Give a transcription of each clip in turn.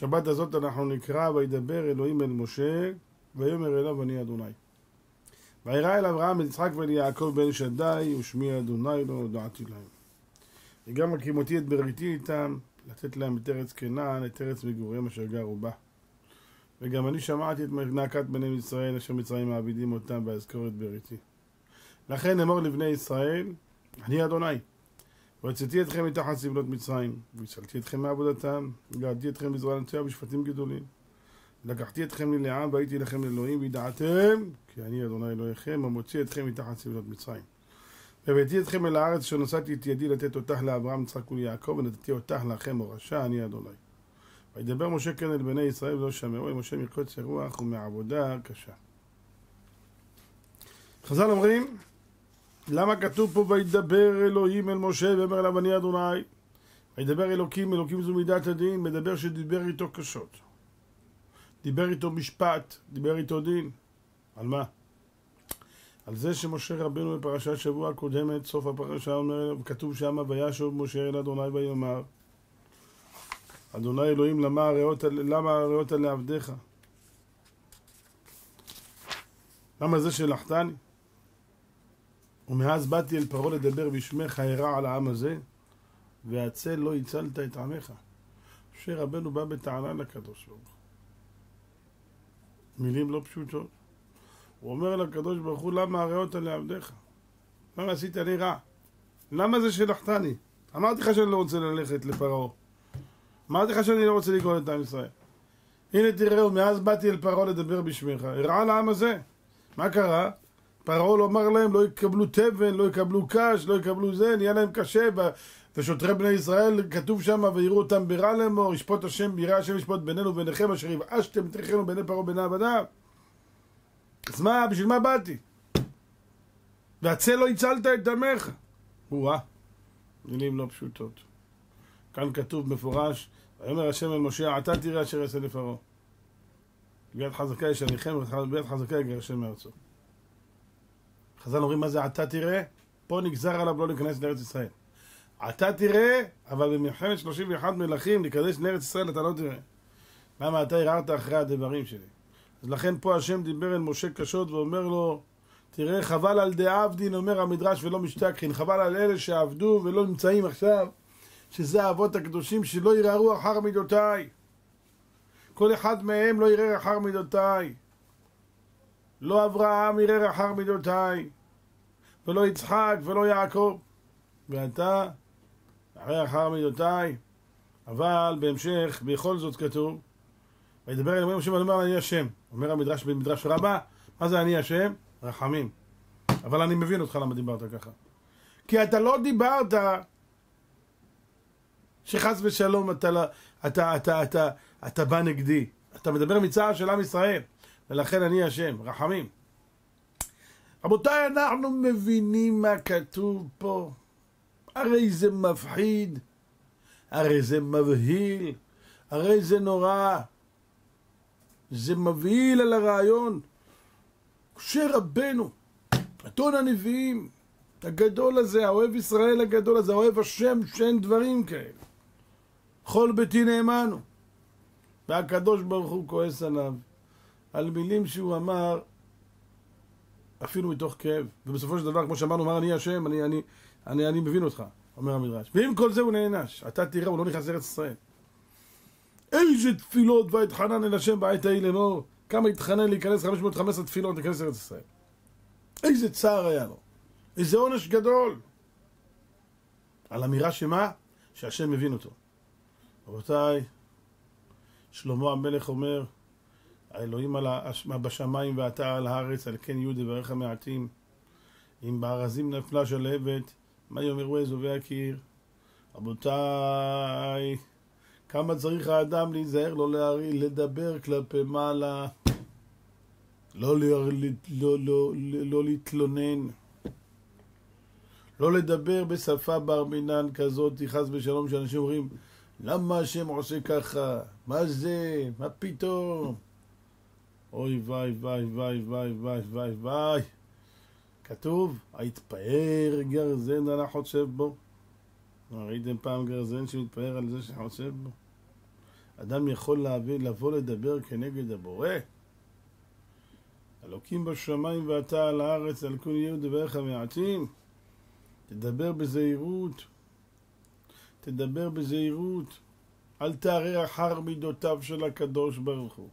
שבת הזאת אנחנו נקרא, וידבר אלוהים אל משה, ויאמר אליו אני אדוני. וירא אל אברהם, אל יצחק ואל יעקב בן שדי, ושמי אדוני לא הודעתי להם. וגם הקימותי את בריתי איתם, לתת להם את ארץ כנען, את ארץ מגוריהם אשר גרו בה. וגם אני שמעתי את נאקת בני ישראל, אשר מצרים מעבידים אותם, ואזכור את בריתי. לכן אמור לבני ישראל, אני אדוני. והוצאתי אתכם מתחת סבלות מצרים, והצלתי אתכם מעבודתם, וגעתי אתכם בזרוע נטויה בשפטים גדולים. לקחתי אתכם לי לעם, והייתי לכם לאלוהים, וידעתם, כי אני אדוני אלוהיכם, המוציא אתכם מתחת סבלות מצרים. והבאתי אתכם אל הארץ אשר נשאתי את ידי לתת אותך לאברהם, יצחק וליעקב, ונתתי אותך לכם מורשה, אני אדוני. וידבר משה כן אל בני ישראל ולא שמעו, אל משה מקוצר רוח ומעבודה קשה. חז"ל אומרים, למה כתוב פה וידבר אלוהים אל משה ואומר אליו אני אדוני? וידבר אלוקים, אלוקים זו מידת הדין, מדבר שדיבר איתו קשות. דיבר איתו משפט, דיבר איתו דין. על מה? על זה שמשה רבנו בפרשת שבוע הקודמת, סוף הפרשה אומר, כתוב שם, וישוב משה אל אדוני ויאמר, אדוני אלוהים, למה הריאות, למה הריאות לעבדיך? למה זה שלחתני? ומאז באתי אל פרעה לדבר בשמך הרע על העם הזה, והצל לא הצלת את עמך. משה רבנו בא בטענה לקדוש ברוך מילים לא פשוטות. הוא אומר לקדוש ברוך הוא, למה הריאות לעבדיך? למה עשית לי רע? למה זה שלחתני? אמרתי לך שאני לא רוצה ללכת לפרעה. אמרתי לך שאני לא רוצה לגאול את עם ישראל. הנה תראו, מאז באתי אל פרעה לדבר בשמך. הרע לעם הזה. מה קרה? פרעה אמר להם, לא יקבלו תבן, לא יקבלו קש, לא יקבלו זה, נהיה להם קשה. ושוטרי בני ישראל, כתוב שם, ויראו אותם ברע לאמור, ישפוט השם, יראה השם ישפוט בינינו וביניכם, אשר יבאשתם את ריחנו בעיני פרעה ובעיני עבדיו. אז מה, בשביל מה באתי? והצל לא הצלת את דמך. או-אה, מילים לא פשוטות. כאן כתוב מפורש, ויאמר השם אל משה, עתה תראה אשר יעשה לפרעה. ביד חזקה יש עליכם, וביד חזקה יגרשם מארצו. חז"ל אומרים מה זה עתה תראה? פה נגזר עליו לא להיכנס לארץ ישראל. עתה תראה, אבל במלחמת 31 מלכים להיכנס לארץ ישראל אתה לא תראה. למה אתה הרהרת אחרי הדברים שלי? אז לכן פה השם דיבר אל משה קשות ואומר לו, תראה, חבל על דעבדין, אומר המדרש, ולא משתכחין, חבל על אלה שעבדו ולא נמצאים עכשיו, שזה האבות הקדושים שלא ירהרו אחר מידותיי. כל אחד מהם לא יראה אחר מידותיי. לא אברהם יראה אחר מידותיי, ולא יצחק ולא יעקב. ואתה, אחרי אחר מידותיי, אבל בהמשך, בכל זאת כתוב, וידבר אל אלוהים ואומר אני השם. אומר המדרש במדרש רבה, מה זה אני השם? רחמים. אבל אני מבין אותך למה דיברת ככה. כי אתה לא דיברת שחס ושלום אתה, אתה, אתה, אתה, אתה, אתה בא נגדי. אתה מדבר מצער של עם ישראל, ולכן אני השם, רחמים. רבותיי, אנחנו מבינים מה כתוב פה. הרי זה מפחיד, הרי זה מבהיל, הרי זה נורא. זה מבהיל על הרעיון. משה רבנו, אתון הנביאים, הגדול הזה, האוהב ישראל הגדול הזה, האוהב השם שאין דברים כאלה. כל ביתי נאמנו. והקדוש ברוך הוא כועס עליו, על מילים שהוא אמר, אפילו מתוך כאב. ובסופו של דבר, כמו שאמרנו, אמר אני השם, אני, אני, אני, אני מבין אותך, אומר המדרש. ועם כל זה הוא נענש. אתה תראה, הוא לא נכנס לארץ ישראל. איזה תפילות ואתחנן אל השם בעת ההיא לאמור כמה התחנן להיכנס 515 תפילות להיכנס לארץ ישראל איזה צער היה לו איזה עונש גדול על אמירה שמה? שהשם מבין אותו רבותיי שלמה המלך אומר האלוהים על בשמיים ואתה על הארץ על כן יהיו דבריך מעטים אם בארזים נפלה שלהבת מה יאמרו אזובי הקיר רבותיי כמה צריך האדם להיזהר, לא להרעיל, לדבר כלפי מעלה, לא, לא, לא, לא, לא להתלונן, לא לדבר בשפה בר מינן כזאת, חס ושלום, שאנשים אומרים, למה השם עושה ככה? מה זה? מה פתאום? אוי ויי ויי ויי ויי ויי ויי ויי כתוב, היתפאר גרזן על החוצב בו. ראיתם פעם גרזן שמתפאר על זה שחוצב בו? אדם יכול להביא, לבוא לדבר כנגד הבורא? אלוקים בשמיים ואתה על הארץ, על כל יהיו דבריך מעטים. תדבר בזהירות. תדבר בזהירות. אל תערער אחר מידותיו של הקדוש ברוך הוא.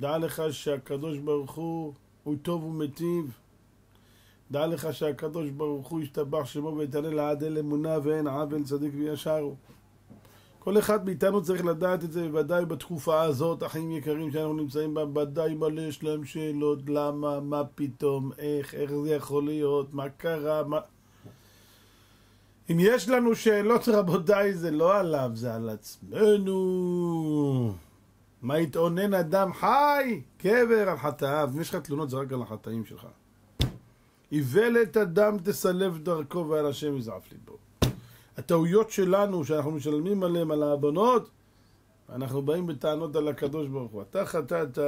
דע לך שהקדוש ברוך הוא הוא טוב ומיטיב. דע לך שהקדוש ברוך הוא ישתבח שמו ויתעלה לעד אל אמונה ואין עוול צדיק וישר הוא. כל אחד מאיתנו צריך לדעת את זה, ודאי בתקופה הזאת, אחים יקרים שאנחנו נמצאים בה, ודאי מלא יש להם שאלות, למה, מה פתאום, איך, איך זה יכול להיות, מה קרה, מה... אם יש לנו שאלות רבותיי, זה לא עליו, זה על עצמנו. מה יתאונן אדם חי? קבר על חטאיו. אם יש לך תלונות זה רק על החטאים שלך. איוולת אדם תסלב דרכו ועל השם יזעף ליבו. הטעויות שלנו, שאנחנו משלמים עליהן, על העוונות, אנחנו באים בטענות על הקדוש ברוך הוא. אתה חטאת,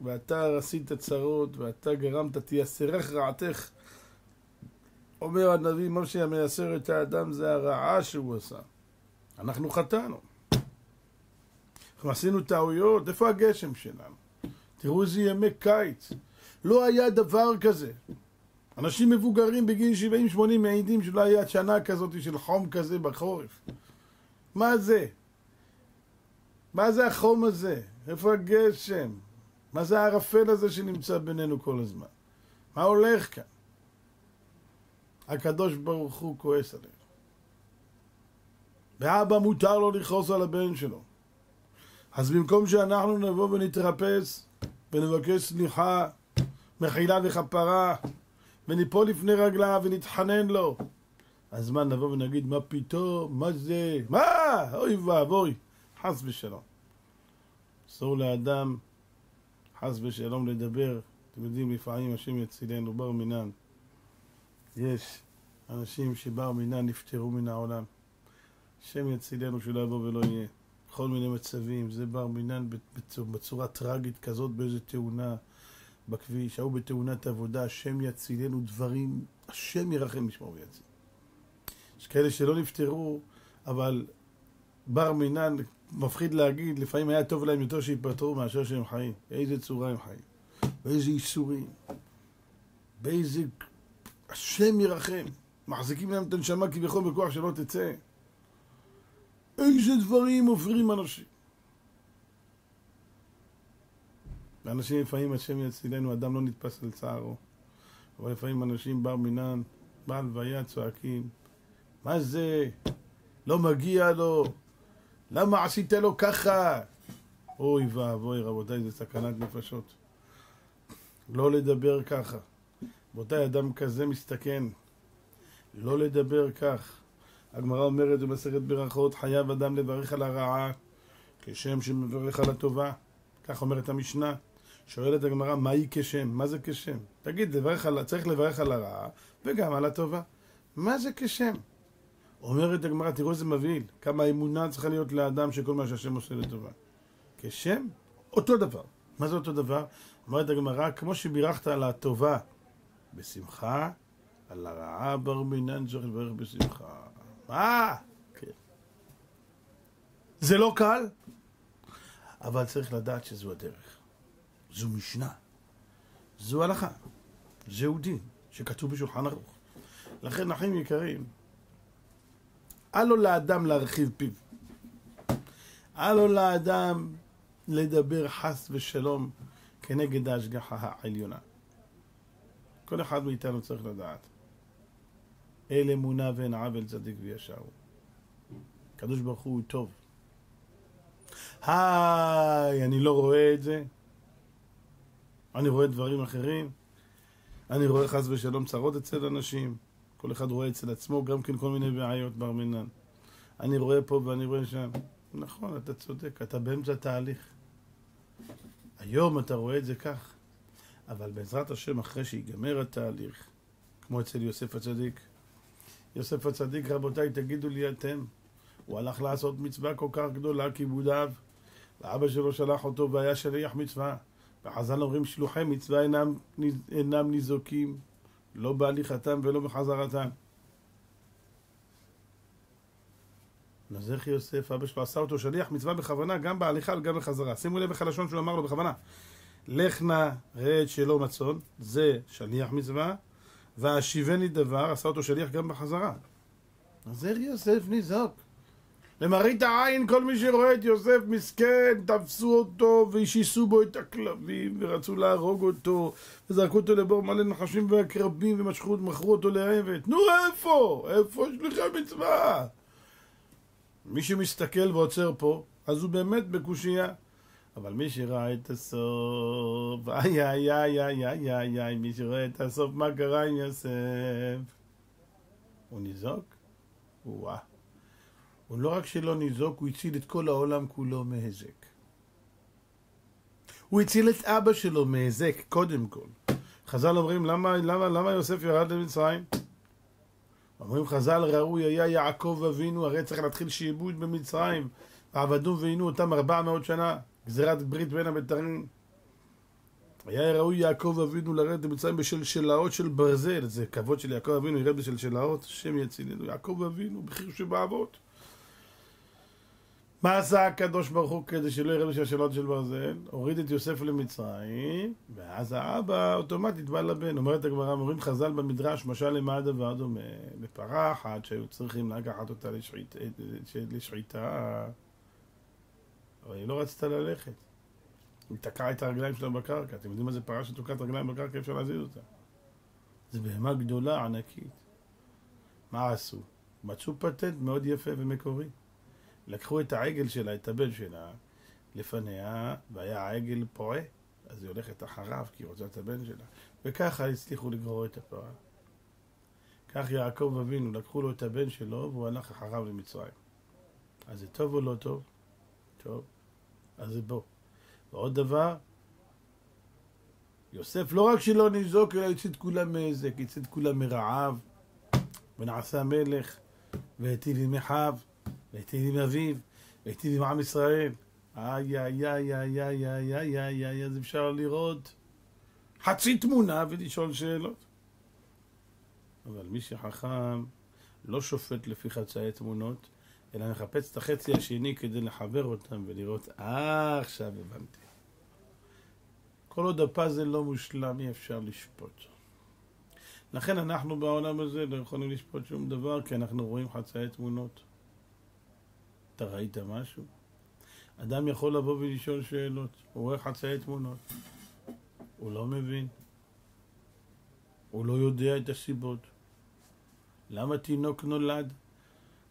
ואתה עשית צרות, ואתה גרמת, תייסרך רעתך. אומר הנביא, מה שמייסר את האדם זה הרעה שהוא עשה. אנחנו חטאנו. אנחנו עשינו טעויות, איפה הגשם שלנו? תראו איזה ימי קיץ. לא היה דבר כזה. אנשים מבוגרים בגיל 70-80 מעידים שלא היה שנה כזאת של חום כזה בחורף. מה זה? מה זה החום הזה? איפה הגשם? מה זה הערפל הזה שנמצא בינינו כל הזמן? מה הולך כאן? הקדוש ברוך הוא כועס עלינו. ואבא מותר לו לכעוס על הבן שלו. אז במקום שאנחנו נבוא ונתרפס ונבקש סליחה, מחילה וכפרה, וניפול לפני רגליו ונתחנן לו, אז מה נבוא ונגיד, מה פתאום, מה זה, מה, אוי ואבוי, חס ושלום. אסור לאדם, חס ושלום, לדבר. אתם יודעים, לפעמים השם יצילנו, בר מינן. יש אנשים שבר מינן נפטרו מן העולם. השם יצילנו שלא יבוא ולא יהיה. בכל מיני מצבים, זה בר מינן בצורה טרגית כזאת באיזה תאונה בכביש, ההוא בתאונת עבודה, השם יצילנו דברים, השם ירחם לשמור ויציל. יש כאלה שלא נפטרו, אבל בר מינן, מפחיד להגיד, לפעמים היה טוב להם יותר שיפטרו מאשר שהם חיים. באיזה צורה הם חיים, באיזה איסורים, באיזה... השם ירחם. מחזיקים להם את הנשמה כביכול בכוח שלא תצא. איזה דברים עוברים אנשים. ואנשים לפעמים השם יצילנו, אדם לא נתפס על צערו. אבל לפעמים אנשים בר מינן, בהלוויה צועקים, מה זה? לא מגיע לו, למה עשית לו ככה? אוי ואבוי רבותיי, זה סכנת נפשות. לא לדבר ככה. רבותיי, אדם כזה מסתכן. לא לדבר כך. הגמרא אומרת במסכת ברכות, חייב אדם לברך על הרעה כשם שמברך על הטובה. כך אומרת המשנה. שואלת הגמרא, מהי כשם? מה זה כשם? תגיד, לברך על, צריך לברך על הרעה וגם על הטובה. מה זה כשם? אומרת הגמרא, תראו איזה מבהיל, כמה אמונה צריכה להיות לאדם שכל מה שהשם עושה לטובה. כשם, אותו דבר. מה זה אותו דבר? אומרת הגמרא, כמו שבירכת על הטובה בשמחה, על הרעה בר מינן צריך לברך בשמחה. מה? כן. זה לא קל, אבל צריך לדעת שזו הדרך. זו משנה, זו הלכה, זהו דין שכתוב בשולחן ערוך. לכן, אחים יקרים, אל לו לאדם להרחיב פיו. אל לו לאדם לדבר חס ושלום כנגד ההשגחה העליונה. כל אחד מאיתנו צריך לדעת. אל אמונה ואין עוול צדיק וישר הוא. הקדוש ברוך הוא טוב. היי, אני לא רואה את זה. אני רואה דברים אחרים. אני רואה חס ושלום צרות אצל אנשים. כל אחד רואה אצל עצמו גם כן כל מיני בעיות בר מינן. אני רואה פה ואני רואה שם. נכון, אתה צודק, אתה באמצע תהליך. היום אתה רואה את זה כך, אבל בעזרת השם, אחרי שיגמר התהליך, כמו אצל יוסף הצדיק, יוסף הצדיק, רבותיי, תגידו לי אתם, הוא הלך לעשות מצווה כל כך גדולה, כיבודיו, ואבא שלו שלח אותו והיה שליח מצווה. וחז"ל אומרים שלוחי מצווה אינם, אינם ניזוקים, לא בהליכתם ולא בחזרתם. נזך יוסף, אבא שלו עשה אותו שליח מצווה בכוונה, גם בהליכה וגם בחזרה. שימו לב איך הלשון שהוא אמר לו בכוונה. לך נא את שלא מצון, זה שליח מצווה, והשיבני דבר, עשה אותו שליח גם בחזרה. נזר יוסף ניזוק. למראית העין, כל מי שרואה את יוסף מסכן, תפסו אותו והשיסו בו את הכלבים, ורצו להרוג אותו, וזרקו אותו לבור מלא נחשים ועקרבים, ומכרו אותו לעבד. נו, איפה? איפה שליחי מצווה? מי שמסתכל ועוצר פה, אז הוא באמת בקושייה. אבל מי שראה את הסוף, איי איי איי איי איי איי איי, מי שרואה את הסוף, מה קרה עם יוסף? הוא ניזוק? וואה. הוא לא רק שלא ניזוק, הוא הציל את כל העולם כולו מהיזק. הוא הציל את אבא שלו מהיזק, קודם כל. חז"ל אומרים, למה, למה, למה יוסף ירד למצרים? אומרים חז"ל, ראוי היה יעקב אבינו, הרי צריך להתחיל שיעבוד במצרים. ועבדו ועינו אותם ארבע מאות שנה, גזירת ברית בין הבתרים. היה ראוי יעקב אבינו לרדת למצרים בשלשלאות של ברזל, זה כבוד של יעקב אבינו, ירד בשלשלאות, השם יצילנו. יעקב אבינו, בחיר שבאבות. מה עשה הקדוש ברוך הוא כדי שלא ירד בשלשלאות של ברזל? הוריד את יוסף למצרים, ואז האבא אוטומטית בא לבן. אומרת הגמרא, אומרים חז"ל במדרש, משל למה הדבר דומה? לפרה אחת שהיו צריכים לקחת אותה לשחיטה, לשחיטה אבל היא לא רצתה ללכת. היא תקעה את הרגליים שלה בקרקע. אתם יודעים מה זה פרה שתוקעת רגליים בקרקע? אפשר להזיז אותה. זו בהמה גדולה, ענקית. מה עשו? מצאו פטנט מאוד יפה ומקורי. לקחו את העגל שלה, את הבן שלה, לפניה, והיה העגל פועה, אז היא הולכת אחריו, כי היא רוצה את הבן שלה. וככה הצליחו לגרור את הפרה. כך יעקב אבינו, לקחו לו את הבן שלו, והוא הלך אחריו למצרים. אז זה טוב או לא טוב? טוב. אז זה בוא. ועוד דבר, יוסף לא רק שלא ניזוק, אלא יצא את כולם מהיזק, את כולם מרעב, ונעשה מלך, והיטיב עם אחיו, והיטיב עם אביו, והיטיב עם עם ישראל. איי, איי, איי, איי, איי, איי, איי, איי, איי, אז אפשר לראות חצי תמונה ולשאול שאלות. אבל מי שחכם לא שופט לפי חצאי תמונות, אלא נחפש את החצי השני כדי לחבר אותם ולראות, אה, עכשיו הבנתי. כל עוד הפאזל לא מושלם, אי אפשר לשפוט. לכן אנחנו בעולם הזה לא יכולים לשפוט שום דבר, כי אנחנו רואים חצאי תמונות. אתה ראית משהו? אדם יכול לבוא ולשאול שאלות, הוא רואה חצאי תמונות. הוא לא מבין. הוא לא יודע את הסיבות. למה תינוק נולד?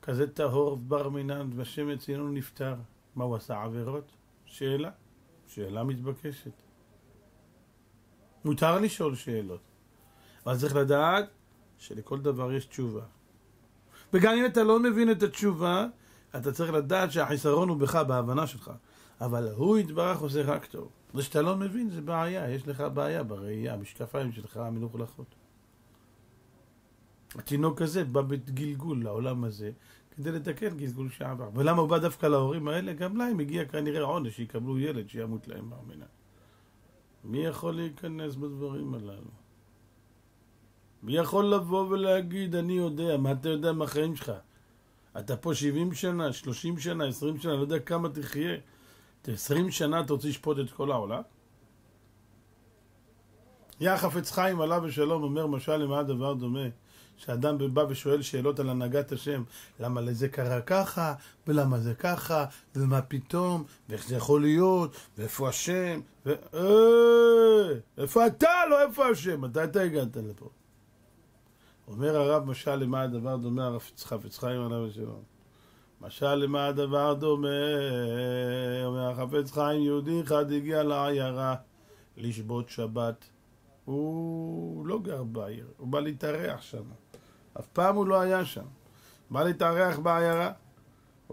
כזה טהור בר מינן, והשם יציינו נפטר. מה הוא עשה עבירות? שאלה. שאלה מתבקשת. מותר לשאול שאלות. אבל צריך לדעת שלכל דבר יש תשובה. וגם אם אתה לא מבין את התשובה, אתה צריך לדעת שהחיסרון הוא בך, בהבנה שלך. אבל הוא יתברך עושה רק טוב. זה שאתה לא מבין זה בעיה, יש לך בעיה בראייה, המשקפיים שלך מלוכלכות. התינוק הזה בא בגלגול לעולם הזה כדי לתקן גלגול שעבר. ולמה הוא בא דווקא להורים האלה? גם להם הגיע כנראה עונש, שיקבלו ילד שימות להם באמנה. מי יכול להיכנס בדברים הללו? מי יכול לבוא ולהגיד, אני יודע, מה אתה יודע מהחיים שלך? אתה פה 70 שנה, 30 שנה, 20 שנה, לא יודע כמה תחיה. 20 שנה אתה רוצה לשפוט את כל העולם? יא חפץ חיים עליו ושלום אומר משל למה הדבר דומה שאדם בא ושואל שאלות על הנהגת השם, למה לזה קרה ככה, ולמה זה ככה, ומה פתאום, ואיך זה יכול להיות, ואיפה השם, ו... אה, איפה אתה, לא איפה השם, מתי אתה הגעת לפה? אומר הרב משל למה הדבר דומה, הרב חפץ חיים עליו ושלום. משל למה הדבר דומה, אומר החפץ חיים, יהודי אחד הגיע לעיירה לשבות שבת. הוא לא גר בעיר, הוא בא להתארח שם. אף פעם הוא לא היה שם. בא להתארח בעיירה.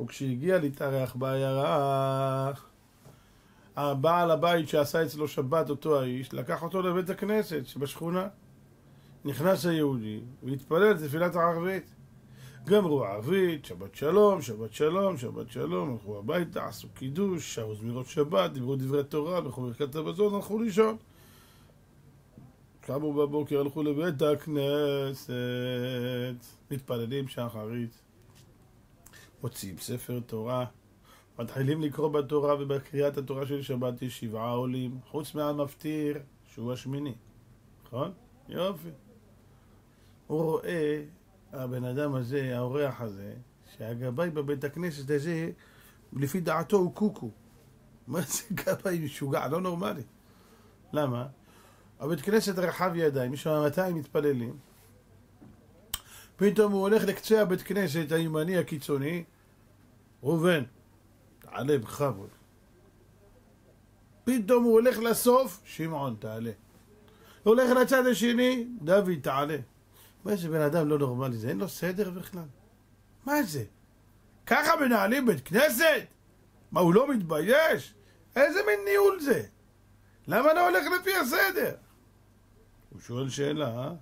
וכשהגיע להתארח בעיירה, הבעל הבית שעשה אצלו שבת, אותו האיש, לקח אותו לבית הכנסת שבשכונה. נכנס היהודי והתפלל את תפילת הערבית. גמרו ערבית, שבת שלום, שבת שלום, שבת שלום, הלכו הביתה, עשו קידוש, שרו זמירות שבת, דיברו דברי תורה, הלכו ברכת המזון, הלכו לישון. קמו בבוקר, הלכו לבית הכנסת, מתפללים שחרית. מוציאים ספר תורה, מתחילים לקרוא בתורה ובקריאת התורה של שבת יש שבעה עולים, חוץ מהמפטיר, שהוא השמיני, נכון? יופי. הוא רואה, הבן אדם הזה, האורח הזה, שהגבאי בבית הכנסת הזה, לפי דעתו הוא קוקו. מה זה גבאי משוגע, לא נורמלי. למה? הבית כנסת רחב ידיים, יש שם 200 מתפללים. פתאום הוא הולך לקצה הבית כנסת הימני הקיצוני, ראובן, תעלה בכבוד. פתאום הוא הולך לסוף, שמעון, תעלה. הוא הולך לצד השני, דוד, תעלה. מה זה בן אדם לא נורמלי, זה אין לו סדר בכלל? מה זה? ככה מנהלים בית כנסת? מה, הוא לא מתבייש? איזה מין ניהול זה? למה לא הולך לפי הסדר? הוא שואל שאלה, אה?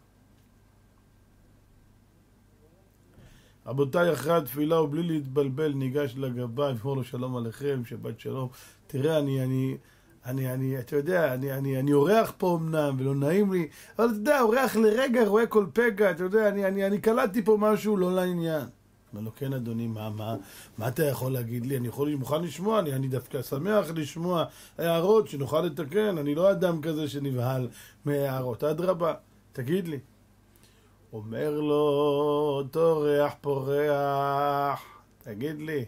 רבותיי, אחרי התפילה ובלי להתבלבל ניגש לגבאי ואומר לו שלום עליכם, שבת שלום. תראה, אני, אני, אני, אני, אתה יודע, אני, אני, אני אורח פה אמנם, ולא נעים לי, אבל אתה יודע, אורח לרגע רואה כל פגע, אתה יודע, אני, אני, אני קלטתי פה משהו לא לעניין. אומר לו, כן אדוני, מה, מה, מה אתה יכול להגיד לי? אני יכול, מוכן לשמוע, אני, אני דווקא שמח לשמוע הערות שנוכל לתקן, אני לא אדם כזה שנבהל מהערות, אדרבה, תגיד לי. אומר לו, טורח פורח, תגיד לי,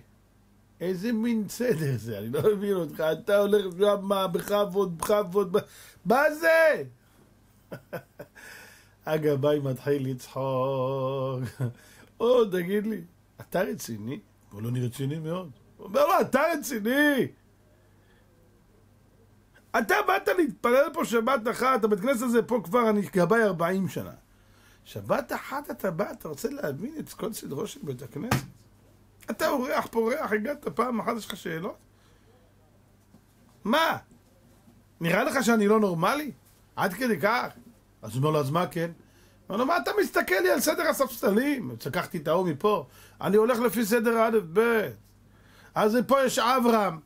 איזה מין סדר זה? אני לא מבין אותך, אתה הולך שם בכבוד, בכבוד, מה זה? הגבאי מתחיל לצחוק. או, תגיד לי, אתה רציני? הוא לא נראה רציני מאוד. הוא אומר לו, אתה רציני? אתה באת להתפלל פה שבת אחת, הבית כנסת הזה פה כבר, אני גבאי 40 שנה. שבת אחת אתה בא, אתה רוצה להבין את כל סדרו של בית הכנסת? אתה אורח פורח, הגעת פעם אחת, יש לך שאלות? מה? נראה לך שאני לא נורמלי? עד כדי כך? אז הוא אומר לו, אז מה כן? אומר לו, מה אתה מסתכל לי על סדר הספסלים? לקחתי את ההוא מפה. אני הולך לפי סדר א' ב'. אז פה יש אברהם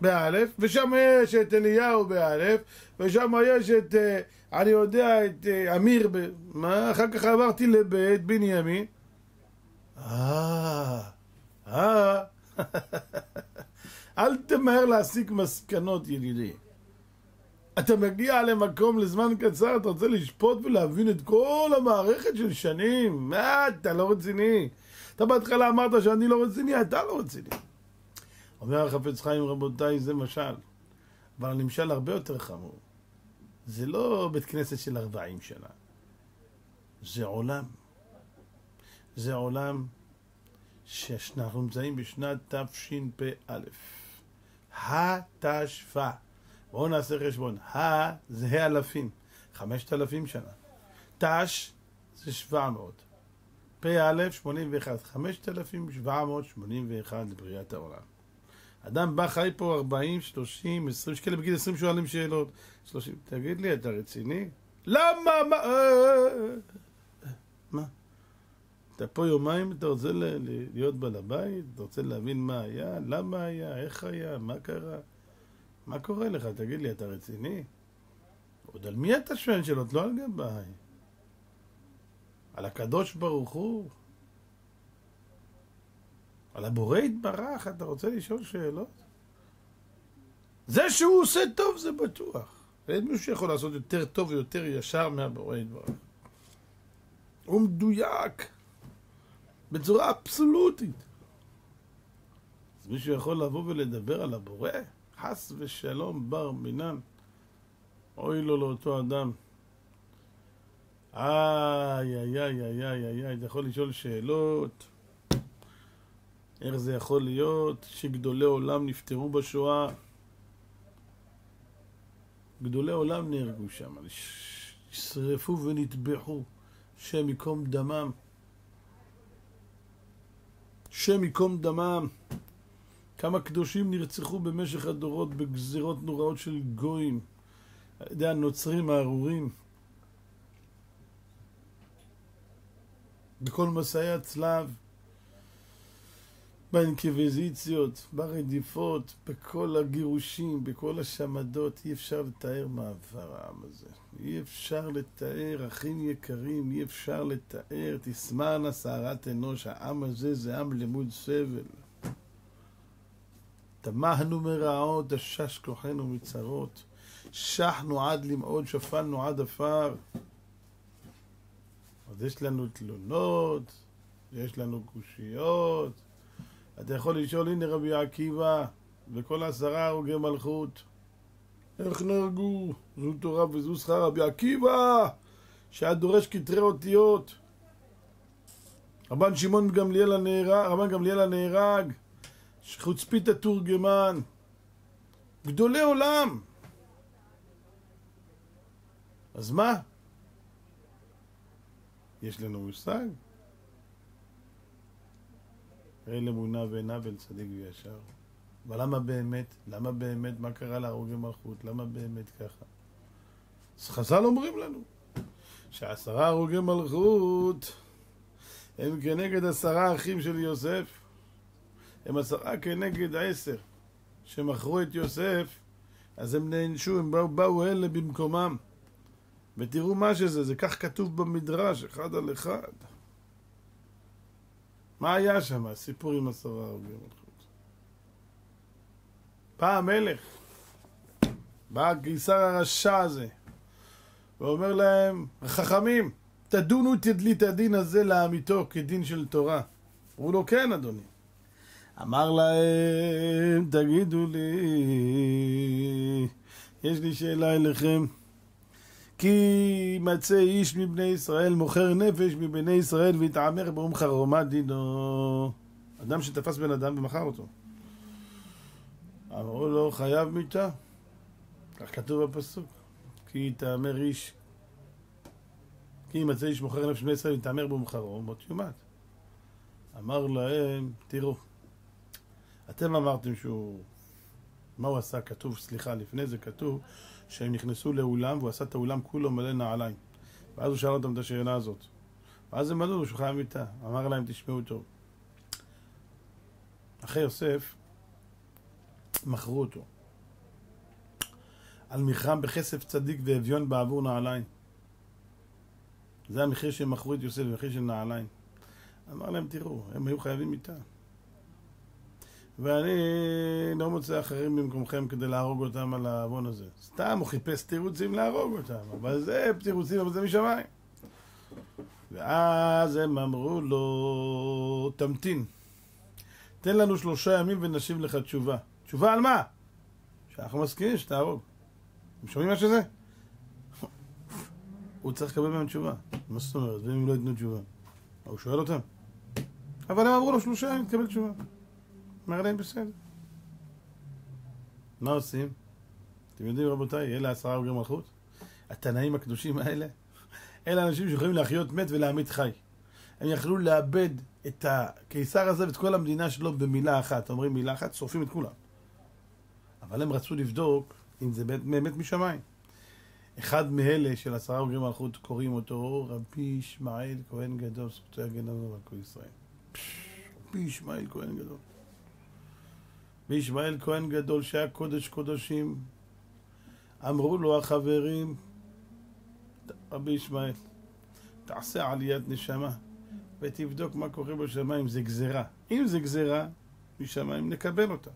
באלף, ושם יש את אליהו באלף, ושם יש את, אה, אני יודע, את אה, אמיר, ב... מה? אחר כך עברתי לבית בנימין. אה, אה. אל תמהר להסיק מסקנות, ידידי. אתה מגיע למקום לזמן קצר, אתה רוצה לשפוט ולהבין את כל המערכת של שנים. מה, אתה לא רציני. אתה בהתחלה אמרת שאני לא רציני, אתה לא רציני. אומר החפץ חיים, רבותיי, זה משל. אבל הנמשל הרבה יותר חמור. זה לא בית כנסת של 40 שנה. זה עולם. זה עולם שאנחנו נמצאים בשנת תשפ"א. התשפ"א. בואו נעשה חשבון. ה זה אלפים. חמשת אלפים שנה. תש זה שבע מאות. פ"א, שמונים ואחד. חמשת אלפים שבע מאות שמונים ואחד לבריאת העולם. אדם בא, חי פה 40, 30, 20, יש כאלה בגיל 20 שואלים שאלות. 30, תגיד לי, אתה רציני? למה? מה? מה? אתה פה יומיים, אתה רוצה להיות בעל הבית? אתה רוצה להבין מה היה? למה היה? איך היה? מה קרה? מה קורה לך? תגיד לי, אתה רציני? עוד על מי אתה שואל שאלות? לא על גבאי. על הקדוש ברוך הוא. על הבורא יתברך, אתה רוצה לשאול שאלות? זה שהוא עושה טוב זה בטוח. ואין מישהו שיכול לעשות יותר טוב ויותר ישר מהבורא יתברך. הוא מדויק בצורה אבסולוטית. אז מישהו יכול לבוא ולדבר על הבורא? חס ושלום בר מינן. אוי לו לאותו אדם. איי, איי, איי, איי, איי, איי, אתה יכול לשאול שאלות. איך זה יכול להיות שגדולי עולם נפטרו בשואה? גדולי עולם נהרגו שם, נשרפו ונטבחו, שם ייקום דמם. שם ייקום דמם. כמה קדושים נרצחו במשך הדורות בגזירות נוראות של גויים, על ידי הנוצרים הארורים. בכל מסעי הצלב. באינקוויזיציות, ברדיפות, בכל הגירושים, בכל השמדות, אי אפשר לתאר מעבר העם הזה. אי אפשר לתאר, אחים יקרים, אי אפשר לתאר, תשמענה סערת אנוש, העם הזה זה עם למוד סבל. תמהנו מרעות, דשש כוחנו מצרות. שחנו עד למעוד, שפלנו עד עפר. אז יש לנו תלונות, יש לנו קושיות. אתה יכול לשאול, הנה רבי עקיבא וכל עשרה הרוגי מלכות. איך נהרגו? זו תורה וזו שכר רבי עקיבא, שהיה דורש כתרי אותיות. רבן שמעון גמליאל הנהרג, רבן גמליאל הנהרג, חוצפית התורגמן, גדולי עולם. אז מה? יש לנו מושג? אל אמונה ואין עוול צדיק וישר. אבל למה באמת? למה באמת? מה קרה להרוגי מלכות? למה באמת ככה? אז חז"ל אומרים לנו שעשרה הרוגי מלכות הם כנגד עשרה אחים של יוסף. הם עשרה כנגד עשר שמכרו את יוסף, אז הם נענשו, הם באו, באו אלה במקומם. ותראו מה שזה, זה כך כתוב במדרש, אחד על אחד. מה היה שם, הסיפור עם עשרה הרוגי מלכות? בא המלך, בא הקיסר הרשע הזה, ואומר להם, חכמים, תדונו את הדין הזה לאמיתו כדין של תורה. אמרו לו, כן, אדוני. אמר להם, תגידו לי, יש לי שאלה אליכם. כי מצא איש מבני ישראל מוכר נפש מבני ישראל והתעמר באום חרומה דינו. אדם שתפס בן אדם ומכר אותו. אמרו לו, חייב מיתה. כך כתוב בפסוק. כי יתעמר איש, כי ימצא איש מוכר נפש מבני ישראל ויתעמר באום חרום, יומת. אמר להם, תראו, אתם אמרתם שהוא... מה הוא עשה? כתוב, סליחה, לפני זה כתוב שהם נכנסו לאולם והוא עשה את האולם כולו מלא נעליים. ואז הוא שאל אותם את השאלה הזאת. ואז הם עלו לו שהוא חייב מיטה. אמר להם, תשמעו טוב. אחרי יוסף, מכרו אותו. על מכרם בכסף צדיק ואביון בעבור נעליים. זה המחיר שהם מכרו את יוסף, המחיר של נעליים. אמר להם, תראו, הם היו חייבים מיטה. ואני לא מוצא אחרים במקומכם כדי להרוג אותם על העוון הזה. סתם הוא חיפש תירוצים להרוג אותם, אבל זה תירוצים, אבל זה משמיים. ואז הם אמרו לו, תמתין, תן לנו שלושה ימים ונשיב לך תשובה. תשובה על מה? שאנחנו מסכימים שתהרוג. אתם שומעים מה שזה? הוא צריך לקבל מהם תשובה. מה זאת אומרת? ואם הם לא ייתנו תשובה? הוא שואל אותם. אבל הם אמרו לו שלושה ימים, תקבל תשובה. אמר להם בסדר. מה עושים? אתם יודעים רבותיי, אלה עשרה הוגי מלכות? התנאים הקדושים האלה, אלה אנשים שיכולים להחיות מת ולהמית חי. הם יכלו לאבד את הקיסר הזה ואת כל המדינה שלו במילה אחת. אומרים מילה אחת, שורפים את כולם. אבל הם רצו לבדוק אם זה באמת משמיים. אחד מאלה של עשרה הוגי מלכות קוראים אותו רבי ישמעאל כהן גדול, זכותו יגן לנו על כל ישראל. רבי ישמעאל כהן גדול. וישמעאל כהן גדול שהיה קודש קודשים, אמרו לו החברים, רבי ישמעאל, תעשה עליית נשמה ותבדוק מה קורה בשמיים, זה גזירה. אם זה גזירה, משמיים נקבל אותה.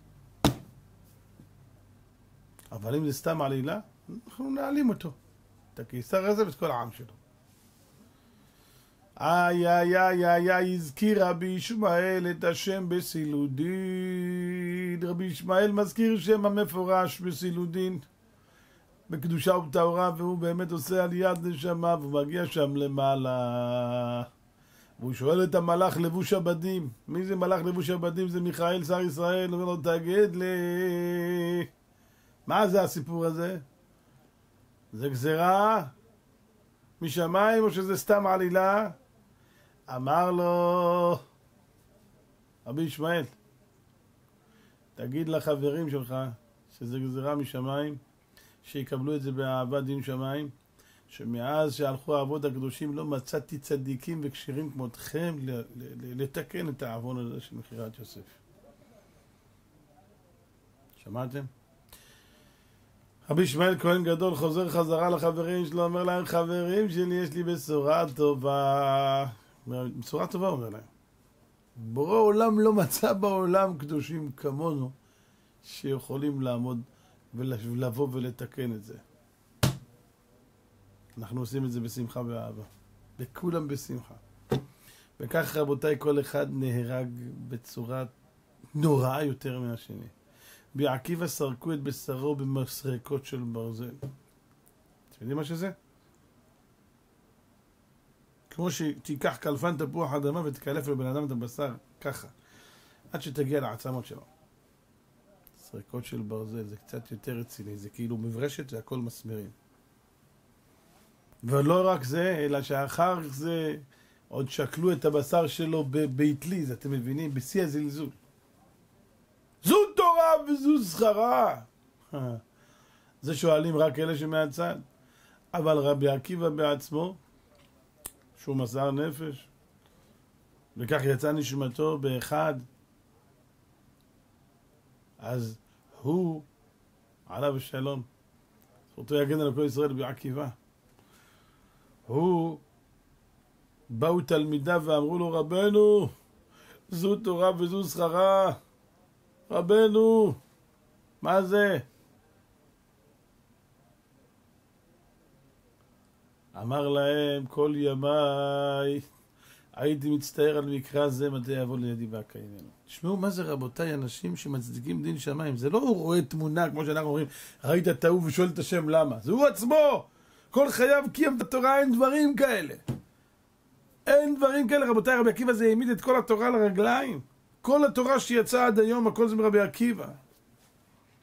אבל אם זה סתם עלילה, אנחנו נעלים אותו. את הקיסר הזה ואת כל העם שלו. איי איי איי איי איי הזכיר רבי ישמעאל את השם בסילודין. רבי ישמעאל מזכיר שם המפורש בסילודין, בקדושה ובטהרה, והוא באמת עושה עליית נשמה, והוא מגיע שם למעלה. והוא שואל את המלאך לבוש הבדים, מי זה מלאך לבוש הבדים? זה מיכאל שר ישראל, אומר לו, תגיד לי, מה זה הסיפור הזה? זה גזירה משמיים או שזה סתם עלילה? אמר לו רבי ישמעאל, תגיד לחברים שלך שזה גזירה משמיים, שיקבלו את זה באהבה דין שמיים, שמאז שהלכו האבות הקדושים לא מצאתי צדיקים וכשירים כמותכם לתקן את העוון הזה של מכירת יוסף. שמעתם? רבי ישמעאל כהן גדול חוזר חזרה לחברים שלו, אומר להם, חברים שלי, יש לי בשורה טובה. בשורה טובה, אומר להם. בורא עולם לא מצא בעולם קדושים כמונו, שיכולים לעמוד ולבוא ולתקן את זה. אנחנו עושים את זה בשמחה ואהבה. וכולם בשמחה. וכך, רבותיי, כל אחד נהרג בצורה נוראה יותר מהשני. בעקיבא סרקו את בשרו במסרקות של ברזל. אתם יודעים מה שזה? כמו שתיקח קלפן תפוח אדמה ותקלף לבן אדם את הבשר, ככה, עד שתגיע לעצמות שלו. סריקות של ברזל, זה קצת יותר רציני, זה כאילו מברשת והכל מסמרים. ולא רק זה, אלא שאחר זה עוד שקלו את הבשר שלו באטליז, אתם מבינים? בשיא הזלזול. זו תורה וזו זכרה. זה שואלים רק אלה שמהצד. אבל רבי עקיבא בעצמו, שהוא מסר נפש, וכך יצא נשמתו באחד, אז הוא, עליו השלום, זכותו יגן על כל ישראל בעקיבא. הוא, באו תלמידיו ואמרו לו, רבנו, זו תורה וזו שכרה. רבנו, מה זה? אמר להם, כל ימיי הייתי מצטער על מקרא זה מתי יבוא לידי ואקיימנו. תשמעו מה זה רבותיי, אנשים שמצדיקים דין שמיים. זה לא הוא רואה תמונה, כמו שאנחנו אומרים, ראית את ההוא ושואל את השם למה. זה הוא עצמו! כל חייו קיים את התורה, אין דברים כאלה. אין דברים כאלה, רבותיי, רבי עקיבא זה העמיד את כל התורה לרגליים. כל התורה שיצאה עד היום, הכל זה מרבי עקיבא.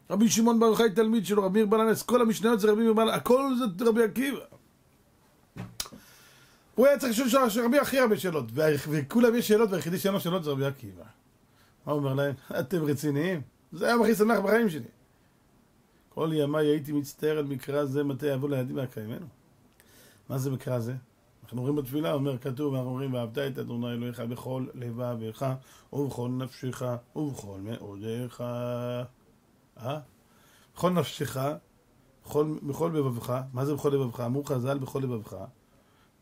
רבי שמעון בר יוחאי תלמיד שלו, רבי מאיר בלנס, כל המשניות זה רבי מאיר בלנס, הכל זה רבי עקיבא. הוא היה צריך לשאול רבי הכי הרבה שאלות, וכולם יש שאלות, והיחידי שאין לו שאלות זה רבי עקיבא. מה הוא אומר להם? אתם רציניים? זה היום הכי שמח בחיים שלי. כל ימיי הייתי מצטער על מקרא זה מתי יבוא לידי מהקיימנו. מה זה מקרא זה? אנחנו רואים בתפילה, אומר כתוב, אנחנו אומרים, ואהבת את אדוני אלוהיך בכל לבביך, ובכל נפשך, ובכל מאודיך. אה? בכל נפשך, בכל לבבך, מה זה בכל לבבך? אמרו חז"ל בכל לבבך,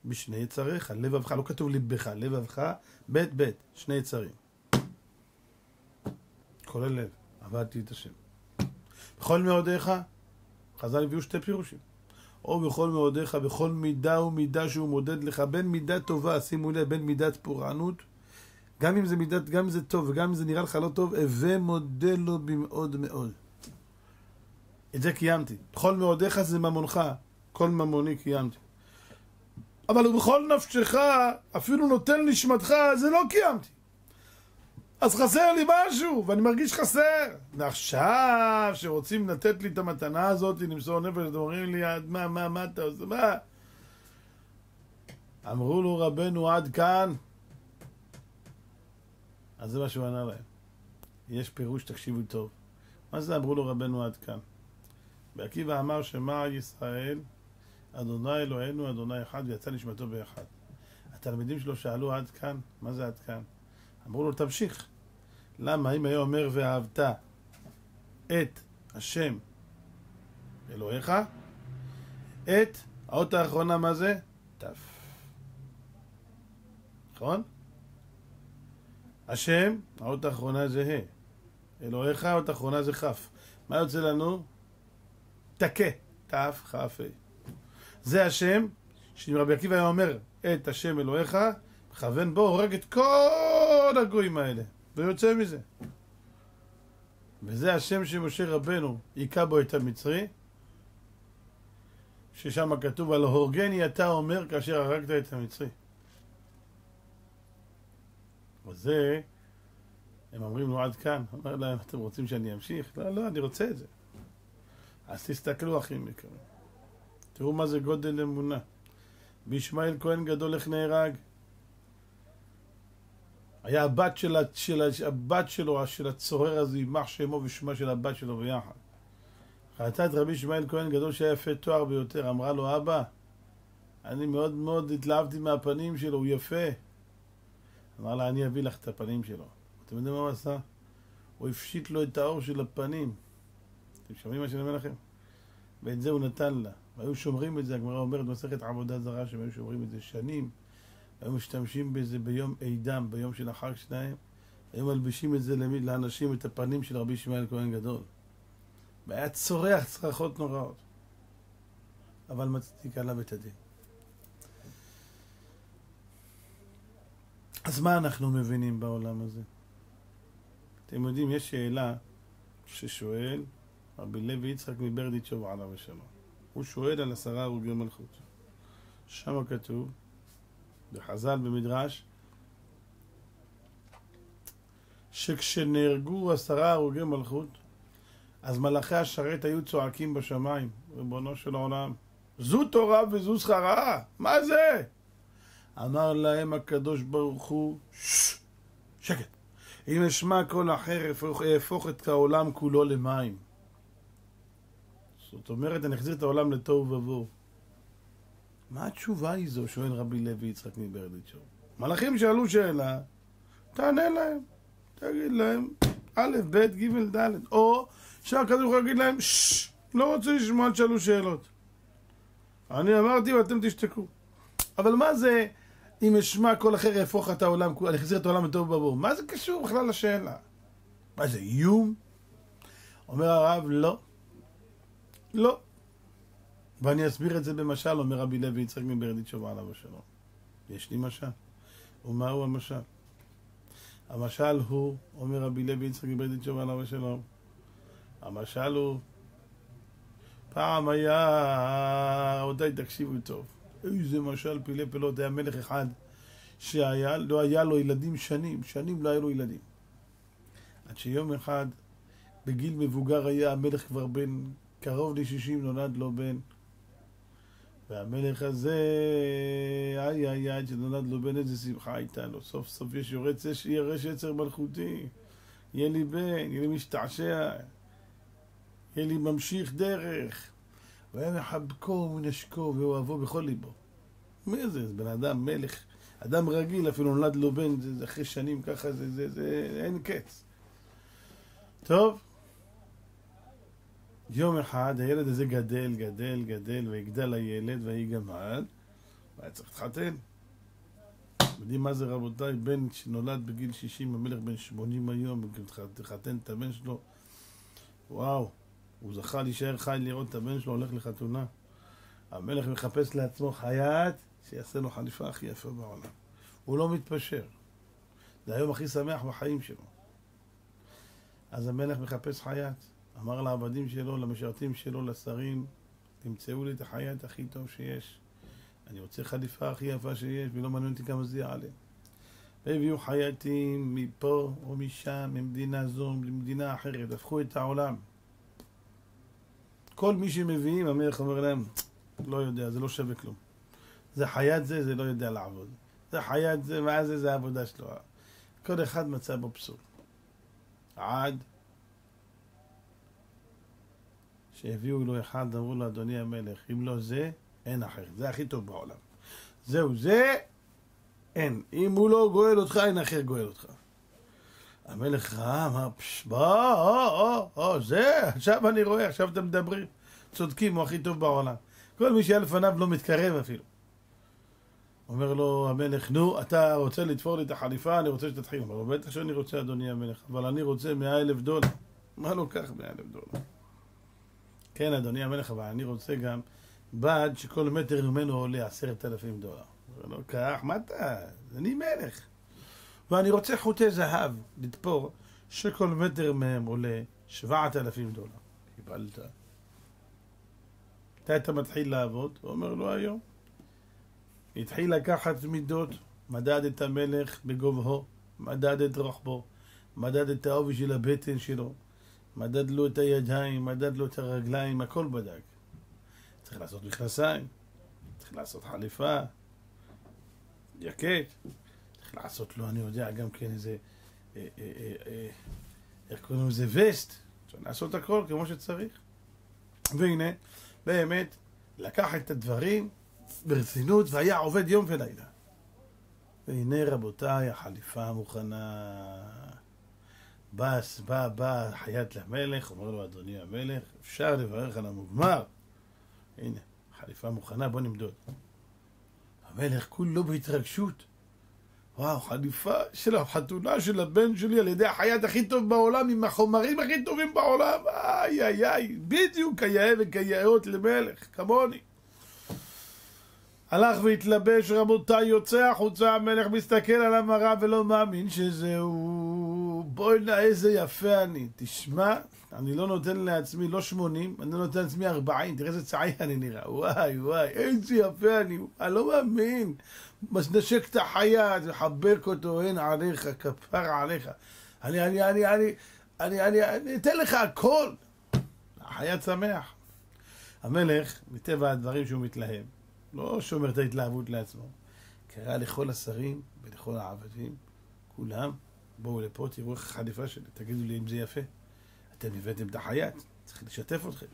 בשני יצריך, לבבך, לא כתוב לבך, לבבך, בית בית, שני יצרים. כל הלב, עבדתי את השם. בכל מאודיך, חז"ל הביאו שתי פירושים. או בכל מאודיך, בכל מידה ומידה שהוא מודד לך, בין מידה טובה, שימו לב, בין מידת פורענות, גם אם זה מידת, גם אם זה טוב וגם אם זה נראה לך לא טוב, הווה מודה לו במאוד מאוד. את זה קיימתי. בכל מאודיך זה ממונך, כל ממוני קיימתי. אבל ובכל נפשך, אפילו נותן נשמתך, זה לא קיימתי. אז חסר לי משהו, ואני מרגיש חסר. ועכשיו, שרוצים לתת לי את המתנה הזאת, למסור נפש, אתם אומרים לי, מה, מה, מה אתה עושה, מה? אמרו לו רבנו עד כאן, אז זה מה שהוא ענה להם. יש פירוש, תקשיבו טוב. מה זה אמרו לו רבנו עד כאן? ועקיבא אמר שמע ישראל, אדוני אלוהינו, אדוני אחד, ויצא נשמתו באחד. התלמידים שלו שאלו עד כאן, מה זה עד כאן? אמרו לו, תמשיך. למה אם היה אומר ואהבת את השם אלוהיך, את האות האחרונה מה זה? ת'. נכון? השם, האות האחרונה זה ה'. אלוהיך, האות האחרונה זה כ'. מה יוצא לנו? תכה, ת', כ', ה'. זה השם, שאם רבי עקיבא היה אומר את השם אלוהיך, מכוון בו, הורג את כל הגויים האלה, ויוצא מזה. וזה השם שמשה רבנו היכה בו את המצרי, ששם כתוב על הורגני אתה אומר כאשר הרגת את המצרי. וזה, הם אומרים לו עד כאן, אומר להם, אתם רוצים שאני אמשיך? לא, לא, אני רוצה את זה. אז תסתכלו אחים יקרים. תראו מה זה גודל אמונה. בישמעאל כהן גדול איך נהרג? היה הבת, של, של, הבת שלו, של הצורר הזה, יימח שמו ושמה של הבת שלו ביחד. ראתה את רבי ישמעאל כהן גדול שהיה יפה תואר ביותר, אמרה לו, אבא, אני מאוד מאוד התלהבתי מהפנים שלו, הוא יפה. אמר לה, אני אביא לך את הפנים שלו. אתם יודעים מה הוא עשה? הוא הפשיט לו את האור של הפנים. אתם שומעים מה שאני אומר לכם? ואת זה הוא נתן לה. והיו שומרים את זה, הגמרא אומרת במסכת עבודה זרה, שהם היו שומרים את זה שנים. היו משתמשים בזה ביום עידם, ביום של החג שלהם. היו מלבישים את זה לאנשים, את הפנים של רבי ישמעאל כהן גדול. והיה צורח צרחות נוראות. אבל מצדיק עליו את הדין. אז מה אנחנו מבינים בעולם הזה? אתם יודעים, יש שאלה ששואל רבי לוי יצחק מברדיצ'וב עליו השלום. הוא שואל על עשרה הרוגי מלכות. שם כתוב, בחז"ל במדרש, שכשנהרגו עשרה הרוגי מלכות, אז מלאכי השרת היו צועקים בשמיים, ריבונו של העולם, זו תורה וזו שכרה, מה זה? אמר להם הקדוש ברוך הוא, שקט. אם אשמע כל אחר, אהפוך את העולם כולו למים. זאת אומרת, אני אחזיר את העולם לתוהו ובוהו. מה התשובה היא זו? שואל רבי לוי יצחק מברדיצ'וב. מלאכים שאלו שאלה, תענה להם. תגיד להם, א', ב', ג', ד', או שהקדוש ברוך הוא יגיד להם, ששש, לא רוצה לשמוע, אל תשאלו שאלות. אני אמרתי ואתם תשתקו. אבל מה זה אם אשמע כל אחר יהפוך את העולם, אני אחזיר את העולם לטוב בבור? מה זה קשור בכלל לשאלה? מה זה, איום? אומר הרב, לא. לא. ואני אסביר את זה במשל, אומר רבי לוי יצחק מברדיצ'וב עליו השלום. יש לי משל. ומהו המשל? המשל הוא, אומר רבי לוי יצחק מברדיצ'וב עליו השלום, המשל הוא, פעם היה, רבותיי תקשיבו טוב, איזה משל פילי פילות, היה מלך אחד שהיה, לא היה לו ילדים שנים, שנים לא היה לו ילדים. עד שיום אחד, בגיל מבוגר היה המלך כבר בן קרוב ל-60 נולד לו בן. והמלך הזה, איי איי איי, שנולד לו בן, איזה שמחה הייתה לו. סוף סוף יש יורש, ירש יצר מלכותי. יהיה לי בן, יהיה לי משתעשע, יהיה לי ממשיך דרך. והיה מחבקו ומנשקו ואוהבו בכל ליבו. מי זה? זה בן אדם, מלך, אדם רגיל, אפילו נולד לו בן, זה, זה אחרי שנים ככה, זה, זה, זה, אין קץ. טוב. יום אחד הילד הזה גדל, גדל, גדל, ויגדל הילד ויגמל, והיה צריך להתחתן. יודעים מה זה רבותיי? בן שנולד בגיל 60, המלך בן 80 היום, תחתן את הבן שלו, וואו, הוא זכה להישאר חי לראות את הבן שלו הולך לחתונה. המלך מחפש לעצמו חייט שיעשה לו חליפה הכי יפה בעולם. הוא לא מתפשר. זה היום הכי שמח בחיים שלו. אז המלך מחפש חייט. אמר לעבדים שלו, למשרתים שלו, לשרים, תמצאו לי את החייט הכי טוב שיש. אני רוצה חליפה הכי יפה שיש, ולא מעניין אותי כמה זה יעלה. והביאו חייטים מפה או משם, ממדינה זו, למדינה אחרת, הפכו את העולם. כל מי שמביאים, המלך אומר להם, לא יודע, זה לא שווה כלום. זה חייט זה, זה לא יודע לעבוד. זה חייט זה, מה זה, זה העבודה שלו. כל אחד מצא בו פסול. עד שהביאו לו אחד, אמרו לו, אדוני המלך, אם לא זה, אין אחר. זה הכי טוב בעולם. זהו, זה, אין. אם הוא לא גואל אותך, אין אחר גואל אותך. המלך ראה, אמר, פשש, בוא, או, או, או, זה, עכשיו אני רואה, עכשיו אתם מדברים. צודקים, הוא הכי טוב בעולם. כל מי שהיה לפניו לא מתקרב אפילו. אומר לו המלך, נו, אתה רוצה לתפור לי את החליפה, אני רוצה שתתחיל. אומר בטח שאני רוצה, אדוני המלך, אבל אני רוצה אלף דולר. מה לא אלף דולר? כן, אדוני המלך, אבל אני רוצה גם בד שכל מטר ממנו עולה עשרת אלפים דולר. לא כך, מה אתה? אני מלך. ואני רוצה חוטי זהב לתפור, שכל מטר מהם עולה שבעת אלפים דולר. קיבלת. מתי אתה מתחיל לעבוד? הוא אומר לו היום. התחיל לקחת מידות, מדד את המלך בגובהו, מדד את רוחבו, מדד את העובי של הבטן שלו, מדד לו את הידיים, מדד לו את הרגליים, הכל בדק. צריך לעשות מכנסיים, צריך לעשות חליפה, יקט, צריך לעשות לו, אני יודע, גם כן איזה, אה, אה, אה, איך קוראים לזה, וסט, צריך לעשות הכל כמו שצריך. והנה, באמת, לקח את הדברים ברצינות והיה עובד יום ולילה. והנה רבותיי, החליפה מוכנה. בא, בא, בא חייט למלך, אומר לו, אדוני המלך, אפשר לברך על המוגמר. הנה, חליפה מוכנה, בוא נמדוד. המלך כולו בהתרגשות. וואו, חליפה של החתונה של הבן שלי על ידי החייט הכי טוב בעולם, עם החומרים הכי טובים בעולם. איי, איי, איי, בדיוק כיאה וכיאות למלך, כמוני. הלך והתלבש, רבותיי, יוצא החוצה, המלך מסתכל על המראה ולא מאמין שזהו. בואי נא, איזה יפה אני. תשמע, אני לא נותן לעצמי לא 80, אני נותן לעצמי 40, תראה איזה צעי אני נראה. וואי, וואי, איזה יפה אני. אני לא מאמין. נשק את החייט, מחבק אותו, אין עליך, כפר עליך. אני, אני, אני, אני, אני, אני, אני אתן לך הכל. החייט שמח. המלך, מטבע הדברים שהוא מתלהב, לא שומר את ההתלהבות לעצמו. קרא לכל השרים ולכל העבדים, כולם, בואו לפה, תראו איך החליפה שלי, תגידו לי אם זה יפה. אתם הבאתם את החייט, צריך לשתף אתכם.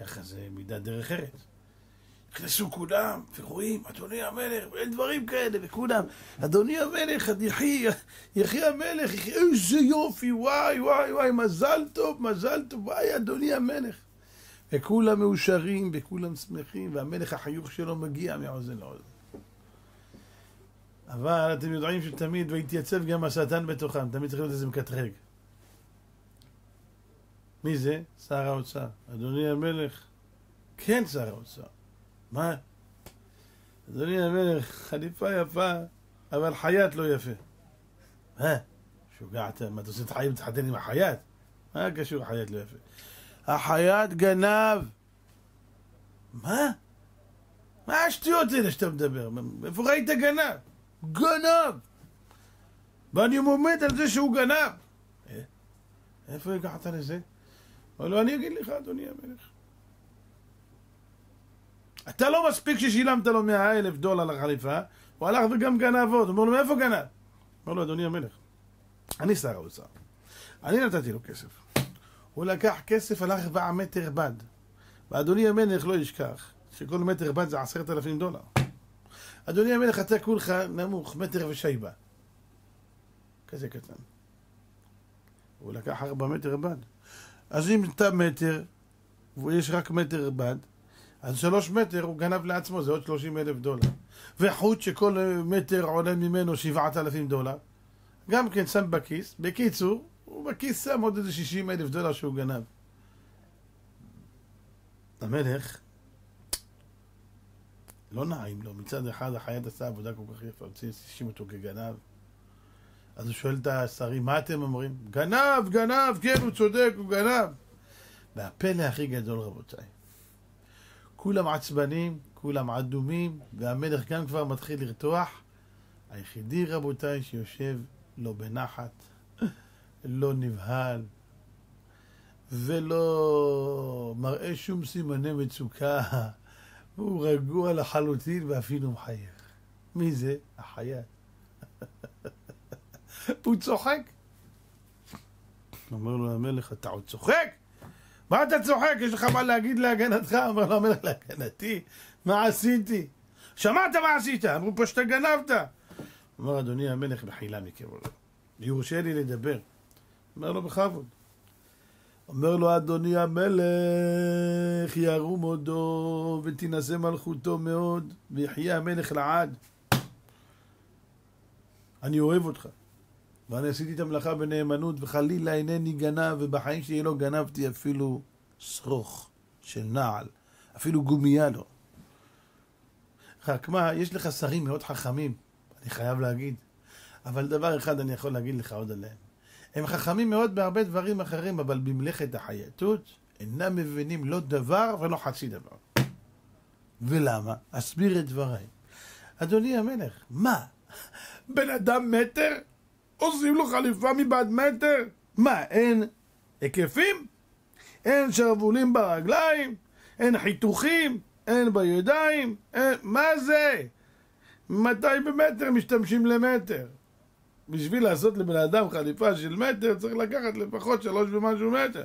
ככה זה מידת דרך ארץ. נכנסו כולם, ורואים, אדוני המלך, אין דברים כאלה, וכולם, אדוני המלך, יחי, יחי המלך, יחי, איזה יופי, וואי, וואי, וואי, מזל טוב, מזל טוב, וואי, אדוני המלך. וכולם מאושרים, וכולם שמחים, והמלך החיוך שלו מגיע מאוזן לאוזן. אבל אתם יודעים שתמיד, והתייצב גם השטן בתוכם, תמיד צריך להיות איזה מקטרג. מי זה? שר האוצר. אדוני המלך, כן שר האוצר. מה? אדוני המלך, חליפה יפה, אבל חייט לא יפה. מה? שוגעת, מה אתה עושה את החיים, תחתן עם החייט? מה קשור החייט לא יפה? החייט גנב. מה? מה השטויות האלה שאתה מדבר? איפה ראית גנב? גנב! ואני עומד על זה שהוא גנב. אה? איפה הגעת לזה? אבל לא, אני אגיד לך, אדוני המלך. אתה לא מספיק ששילמת לו מאה אלף דולר לחליפה, הוא הלך וגם גנב עוד. אומר לו, מאיפה גנב? אומר לו, אדוני המלך, אני שר האוצר. אני נתתי לו כסף. הוא לקח כסף, הלך ובא מטר בד. ואדוני המלך לא ישכח שכל מטר בד זה עשרת אלפים דולר. אדוני המלך, אתה כולך נמוך, מטר ושייבה. כזה קטן. הוא לקח ארבע מטר בד. אז אם אתה מטר, ויש רק מטר בד, אז שלוש מטר הוא גנב לעצמו, זה עוד שלושים אלף דולר. וחוט שכל מטר עולה ממנו שבעת אלפים דולר, גם כן שם בכיס. בקיצור, הוא בכיס שם עוד איזה שישים אלף דולר שהוא גנב. המלך, לא נעים לו, מצד אחד החייט עשה עבודה כל כך יפה, להשים אותו כגנב. אז הוא שואל את השרים, מה אתם אומרים? גנב, גנב, כן, הוא צודק, הוא גנב. והפלא הכי גדול, רבותיי, כולם עצבנים, כולם אדומים, והמלך גם כבר מתחיל לרתוח. היחידי, רבותיי, שיושב לא בנחת, לא נבהל, ולא מראה שום סימני מצוקה, הוא רגוע לחלוטין ואפילו מחייך. מי זה? החייט. הוא צוחק. אומר לו המלך, אתה עוד צוחק? מה אתה צוחק? יש לך מה להגיד להגנתך? אומר לו המלך, להגנתי? מה עשיתי? שמעת מה עשית? אמרו פה שאתה גנבת. אומר אדוני המלך, בחילה מכבודו. יורשה לי לדבר. אומר לו בכבוד. אומר לו אדוני המלך, ירום הודו ותינשא מלכותו מאוד, ויחיה המלך לעד. אני אוהב אותך. ואני עשיתי את המלאכה בנאמנות, וחלילה אינני גנב, ובחיים שלי לא גנבתי אפילו שרוך של נעל, אפילו גומייה לא. רק מה, יש לך שרים מאוד חכמים, אני חייב להגיד, אבל דבר אחד אני יכול להגיד לך עוד עליהם. הם חכמים מאוד בהרבה דברים אחרים, אבל במלאכת החייטות אינם מבינים לא דבר ולא חצי דבר. ולמה? אסביר את דבריי. אדוני המלך, מה? בן אדם מטר? עושים לו חליפה מבעד מטר? מה, אין היקפים? אין שרוולים ברגליים? אין חיתוכים? אין בידיים? אין... מה זה? מתי במטר משתמשים למטר? בשביל לעשות לבן אדם חליפה של מטר צריך לקחת לפחות שלוש ומשהו מטר.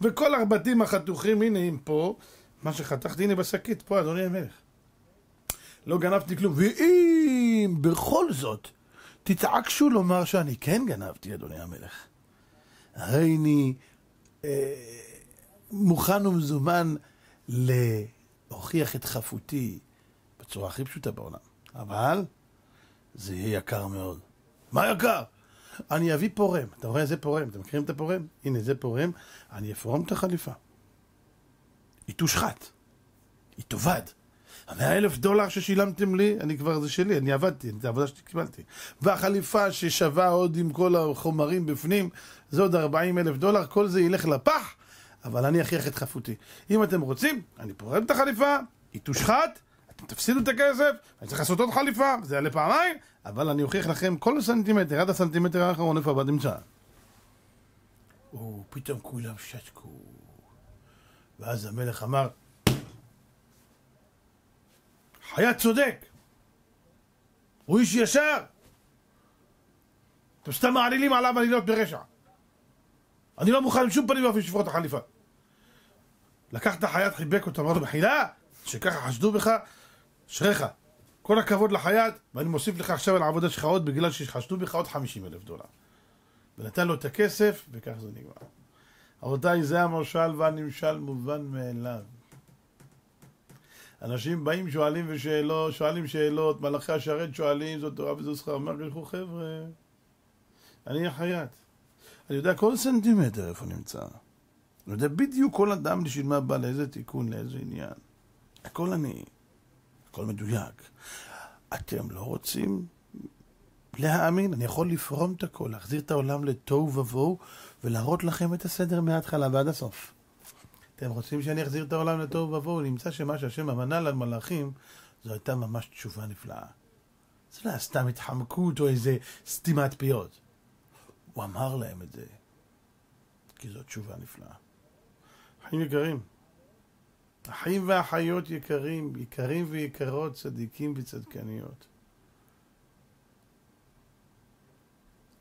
וכל הבתים החתוכים, הנה הם פה, מה שחתכתי, הנה בשקית, פה אדוני המלך. לא גנבתי כלום. ואם בכל זאת תתעקשו לומר שאני כן גנבתי, אדוני המלך. הריני אה, מוכן ומזומן להוכיח את חפותי בצורה הכי פשוטה בעולם. אבל זה יהיה יקר מאוד. מה יקר? אני אביא פורם. אתה רואה איזה פורם? אתם מכירים את הפורם? הנה, זה פורם. אני אפרום את החליפה. היא תושחת. היא תאבד. המאה אלף דולר ששילמתם לי, אני כבר, זה שלי, אני עבדתי, זו עבודה שקיבלתי. והחליפה ששווה עוד עם כל החומרים בפנים, זה עוד 40 אלף דולר, כל זה ילך לפח, אבל אני אכריח את חפותי. אם אתם רוצים, אני פורם את החליפה, היא תושחת, תפסידו את הכסף, אני צריך לעשות עוד חליפה, זה יעלה פעמיים, אבל אני אוכיח לכם כל סנטימטר, עד הסנטימטר האחרון איפה הבד נמצא. ופתאום כולם שתקו. ואז המלך אמר, היה צודק. הוא איש ישר. אתם סתם מעלילים עליו עלילות ברשע. אני לא מוכן בשום פנים ואופן לשבור את החליפה. לקח את החייט, חיבק אותו, אמר לו, מחילה, שככה חשדו בך, אשריך. כל הכבוד לחייט, ואני מוסיף לך עכשיו על העבודה שלך עוד, בגלל שחשדו בך עוד 50 אלף דולר. ונתן לו את הכסף, וכך זה נגמר. רבותיי, זה המשל והנמשל מובן מאליו. אנשים באים, שואלים ושאלות, שואלים שאלות, מלאכי השרת שואלים, זאת תורה וזו שכר. אומר לכו חבר'ה, אני החייט. אני יודע כל סנטימטר איפה נמצא. אני יודע בדיוק כל אדם בשביל מה בא, לאיזה תיקון, לאיזה עניין. הכל אני. הכל מדויק. אתם לא רוצים להאמין? אני יכול לפרום את הכל, להחזיר את העולם לתוהו ובוהו ולהראות לכם את הסדר מההתחלה ועד הסוף. אתם רוצים שאני אחזיר את העולם לתוהו ובוהו? נמצא שמה שהשם אמנה למלאכים, זו הייתה ממש תשובה נפלאה. זה לא סתם התחמקות או איזה סתימת פיות. הוא אמר להם את זה, כי זו תשובה נפלאה. חיים יקרים, אחים ואחיות יקרים, יקרים ויקרות, צדיקים וצדקניות.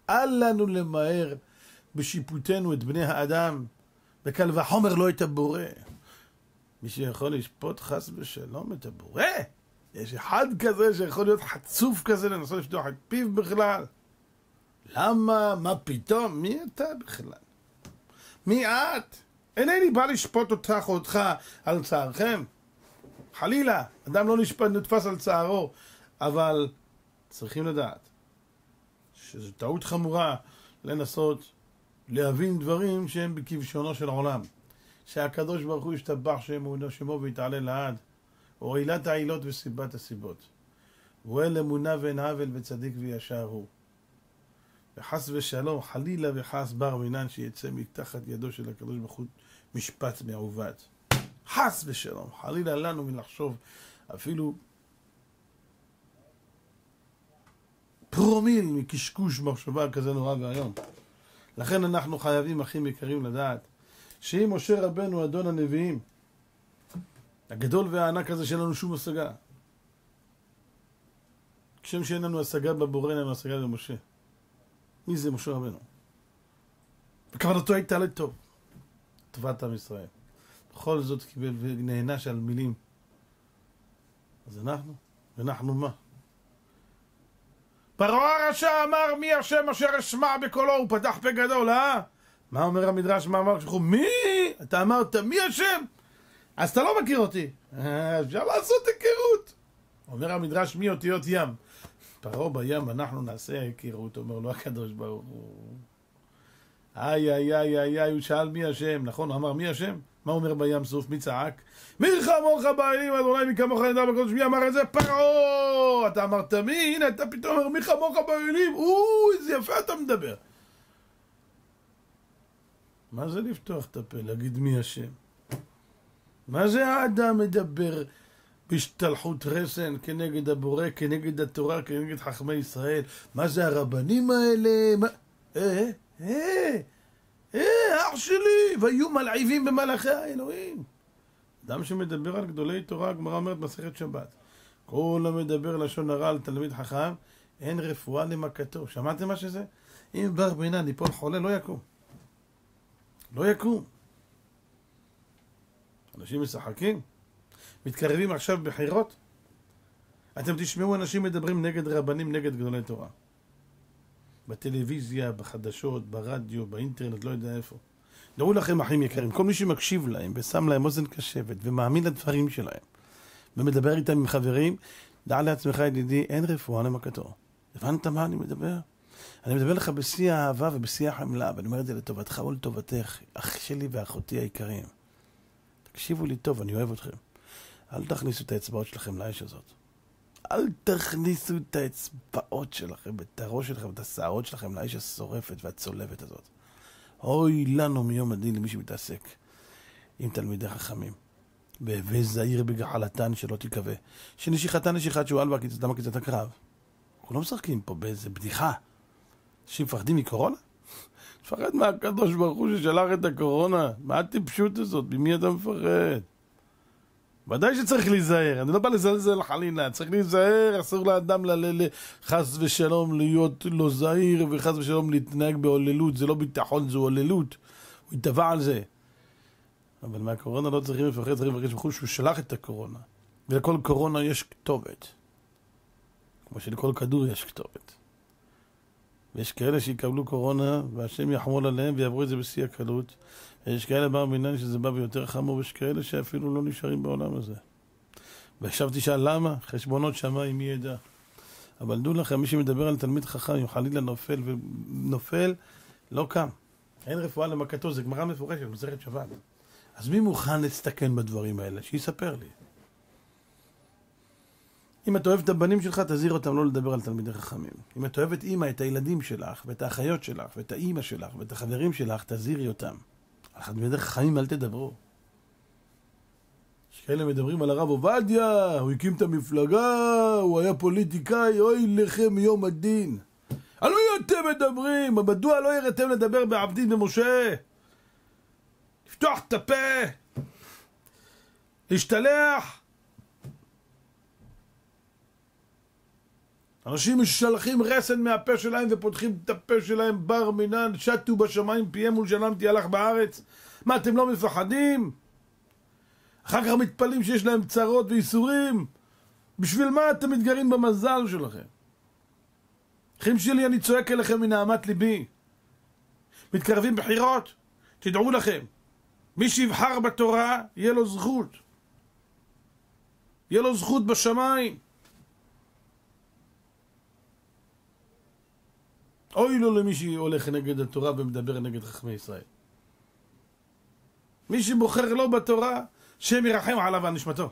אל לנו למהר בשיפוטנו את בני האדם, וקל וחומר לא את הבורא. מי שיכול לשפוט חס ושלום את הבורא, יש אחד כזה שיכול להיות חצוף כזה לנסות לפתוח את פיו בכלל. למה? מה פתאום? מי אתה בכלל? מי את? אינני בא לשפוט אותך או אותך על צערכם. חלילה, אדם לא נשפט, נתפס על צערו, אבל צריכים לדעת שזו טעות חמורה לנסות להבין דברים שהם בכבשונו של עולם. שהקדוש ברוך הוא ישתבח שמו שמו ויתעלה לעד, או עילת העילות וסיבת הסיבות. הוא אל אמונה ואין עוול וצדיק וישר הוא. וחס ושלום, חלילה וחס בר מינן שיצא מתחת ידו של הקדוש ברוך הוא משפט מעוות. חס ושלום, חלילה לנו מלחשוב אפילו פרומיל מקשקוש מחשבה כזה נורא ואיום. לכן אנחנו חייבים, אחים יקרים, לדעת שאם משה רבנו, אדון הנביאים, הגדול והענק הזה שאין לנו שום השגה, כשם שאין לנו השגה בבורא, אין לנו השגה במשה. מי זה משה רבנו? וכוונתו הייתה לטוב, טובת עם ישראל. בכל זאת קיבל ונענש על מילים. אז אנחנו? אנחנו מה? פרעה הרשע אמר מי השם אשר אשמע בקולו, הוא פתח פה גדול, אה? מה אומר המדרש, מה אמר שלך? מי? אתה אמרת מי השם? אז אתה לא מכיר אותי. אה, אפשר לעשות היכרות. אומר המדרש מי אותיות ים. פרעה בים, אנחנו נעשה היכרות, אומר לו הקדוש ברוך הוא. איי איי איי איי איי, הוא שאל מי השם, נכון? הוא אמר מי השם? מה אומר בים סוף? מי צעק? מי חמוך באלים, אדוני מי כמוך נדע בקודש, מי אמר את זה? פרעה! אתה אמרת מי? הנה אתה פתאום אומר מי כמוך באלים? או, איזה יפה אתה מדבר. מה זה לפתוח את הפה, להגיד מי השם? מה זה האדם מדבר בהשתלחות רסן כנגד הבורא, כנגד התורה, כנגד חכמי ישראל? מה זה הרבנים האלה? מה... אה, אה, אה, אח שלי, והיו מלעיבים במלאכי האלוהים. אדם שמדבר על גדולי תורה, הגמרא אומרת מסכת שבת. כל המדבר לשון הרע על תלמיד חכם, אין רפואה למכתו. שמעתם מה שזה? אם בר בינן ייפול חולה, לא יקום. לא יקום. אנשים משחקים? מתקרבים עכשיו בחירות? אתם תשמעו אנשים מדברים נגד רבנים, נגד גדולי תורה. בטלוויזיה, בחדשות, ברדיו, באינטרנט, לא יודע איפה. דעו לכם, אחים יקרים, כל מי שמקשיב להם ושם להם אוזן קשבת ומאמין לדברים שלהם ומדבר איתם עם חברים, דע לעצמך, ידידי, אין רפואה למכתו. הבנת מה אני מדבר? אני מדבר לך בשיא האהבה ובשיא החמלה, ואני אומר את זה לטובתך ולטובתך, אח שלי ואחותי היקרים. תקשיבו לי טוב, אני אוהב אתכם. אל תכניסו את האצבעות שלכם לאש הזאת. אל תכניסו את האצבעות שלכם, את הראש שלכם, את השערות שלכם לאש השורפת והצולבת הזאת. אוי לנו מיום הדין למי שמתעסק עם תלמידי חכמים. והווה זהיר בגחלתן שלא תיכווה. שנשיכתה נשיכת שועל והקיצתה מקיצת הקרב. אנחנו לא משחקים פה באיזה בדיחה. אנשים מפחדים מקורונה? תפחד מהקדוש ברוך הוא ששלח את הקורונה. מה הטיפשות הזאת? ממי אתה מפחד? ודאי שצריך להיזהר, אני לא בא לזלזל חלילה, צריך להיזהר, אסור לאדם חס ושלום להיות לא זהיר וחס ושלום להתנהג בהוללות, זה לא ביטחון, זו הוללות, הוא יתבע על זה. אבל מהקורונה לא צריכים לפחד, צריכים לבקש בחוץ שהוא שלח את הקורונה. ולכל קורונה יש כתובת. כמו שלכל כדור יש כתובת. ויש כאלה שיקבלו קורונה, והשם יחמול עליהם ויעברו את זה בשיא הקלות. ויש כאלה בר מינן שזה בא ביותר חמור, ויש כאלה שאפילו לא נשארים בעולם הזה. ועכשיו תשאל למה? חשבונות שמיים מי ידע. אבל דעו לכם, מי שמדבר על תלמיד חכם, אם חלילה נופל ונופל, לא קם. אין רפואה למכתו, זה גמרא מפורשת, מסכת שבת. אז מי מוכן להסתכן בדברים האלה? שיספר לי. אם אתה אוהב את הבנים שלך, תזהיר אותם לא לדבר על תלמידי חכמים. אם את אוהבת אימא, את הילדים שלך, ואת האחיות שלך, ואת האימא שלך, ואת החברים שלך, תזהירי אותם. על תלמידי חכמים אל תדברו. יש כאלה מדברים על הרב עובדיה, הוא הקים את המפלגה, הוא היה פוליטיקאי, אוי לכם יום הדין. על מי אתם מדברים? מדוע לא יראתם לדבר בעבדין במשה? לפתוח את הפה, להשתלח. אנשים משלחים רסן מהפה שלהם ופותחים את הפה שלהם בר מינן, שטו בשמיים פיהם ולשלם תהלך בארץ. מה, אתם לא מפחדים? אחר כך מתפלאים שיש להם צרות וייסורים. בשביל מה אתם מתגרים במזל שלכם? אחים שלי, אני צועק אליכם מנהמת ליבי. מתקרבים בחירות, תדעו לכם, מי שיבחר בתורה, יהיה לו זכות. יהיה לו זכות בשמיים. אוי לו למי שהולך נגד התורה ומדבר נגד חכמי ישראל. מי שבוחר לא בתורה, שם ירחם עליו ועל נשמתו.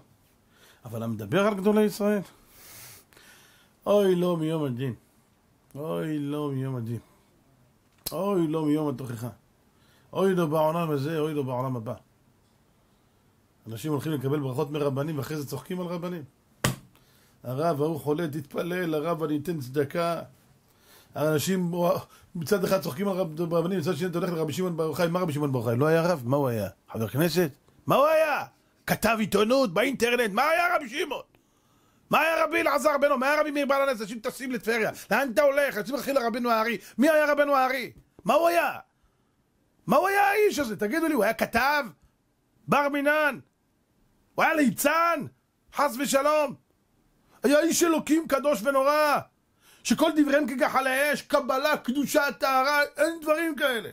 אבל המדבר על גדולי ישראל, אוי לו מיום הדין. אוי לו מיום הדין. אוי לו מיום התוכחה. אוי לו בעולם הזה, אוי לו בעולם הבא. אנשים הולכים לקבל ברכות מרבנים ואחרי זה צוחקים על רבנים. הרב ההוא חולה, תתפלל, הרב אני אתן צדקה. האנשים מצד אחד צוחקים על רבנים, מצד שני אתה הולך לרבי שמעון בר יוחאי, מה רבי שמעון בר יוחאי? לא היה רב? מה הוא היה? חבר כנסת? מה הוא היה? כתב עיתונות באינטרנט, מה היה רבי שמעון? מה היה רבי אלעזר בנו? מה היה רבי מאיר בעל הנס? אנשים טסים לטבריה, לאן אתה הולך? יוצאים להכיל לרבנו הארי. מי היה רבנו הארי? מה הוא היה? מה הוא היה האיש הזה? תגידו לי, הוא היה כתב? בר מינן? הוא היה ליצן? חס ושלום? היה איש אלוקים קדוש ונורא שכל דבריהם כגחל האש, קבלה, קדושה, טהרה, אין דברים כאלה.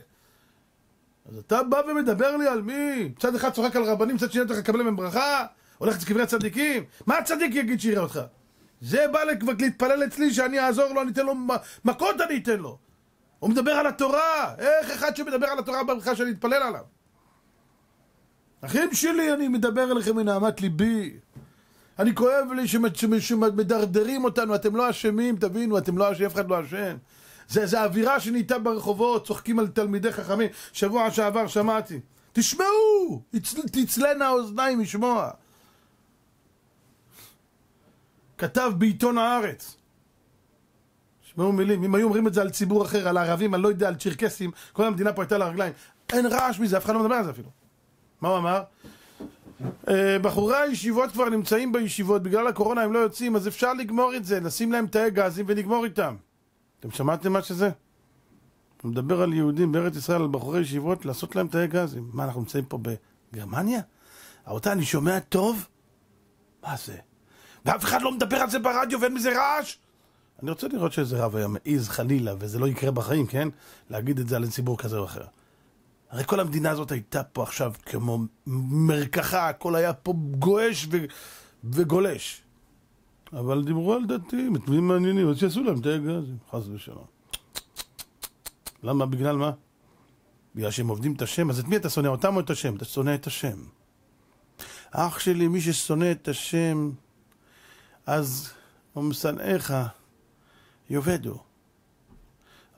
אז אתה בא ומדבר לי על מי? צד אחד צוחק על רבנים, צד שני אתה לקבל מהם ברכה? הולך לקברי הצדיקים? מה הצדיק יגיד שיראה אותך? זה בא להתפלל אצלי שאני אעזור לו, אני אתן לו מכות אני אתן לו. הוא מדבר על התורה, איך אחד שמדבר על התורה ברכה שאני אתפלל עליו? אחים שלי, אני מדבר אליכם מנהמת ליבי. אני כואב לי שמדרדרים אותנו, אתם לא אשמים, תבינו, אתם לא אשמים, אף אחד לא אשם. זה, זה אווירה שנהייתה ברחובות, צוחקים על תלמידי חכמים. שבוע שעבר שמעתי. תשמעו! תצלנה האוזניים לשמוע. כתב בעיתון הארץ. תשמעו מילים, אם היו אומרים את זה על ציבור אחר, על ערבים, אני לא יודע, על צ'רקסים, כל המדינה פה הייתה לרגליים. אין רעש מזה, אף אחד לא מדבר על זה אפילו. מה הוא אמר? אה, בחורי הישיבות כבר נמצאים בישיבות, בגלל הקורונה הם לא יוצאים, אז אפשר לגמור את זה, לשים להם תאי גזים ונגמור איתם. אתם שמעתם מה שזה? הוא מדבר על יהודים בארץ ישראל, על בחורי ישיבות, לעשות להם תאי גזים. מה, אנחנו נמצאים פה בגרמניה? רבותיי, אני שומע טוב? מה זה? ואף אחד לא מדבר על זה ברדיו ואין מזה רעש? אני רוצה לראות שאיזה רב היה מעז חלילה, וזה לא יקרה בחיים, כן? להגיד את זה על ציבור כזה או אחר. הרי כל המדינה הזאת הייתה פה עכשיו כמו מרקחה, הכל היה פה גועש ו... וגולש. אבל דיברו על דתיים, את מי מעניינים, אז שיעשו להם תאי גזים, חס ושלום. למה? בגלל מה? בגלל שהם עובדים את השם, אז את מי אתה שונא? אותם או את השם? אתה שונא את השם. אח שלי, מי ששונא את השם, אז משנאיך, יאבדו.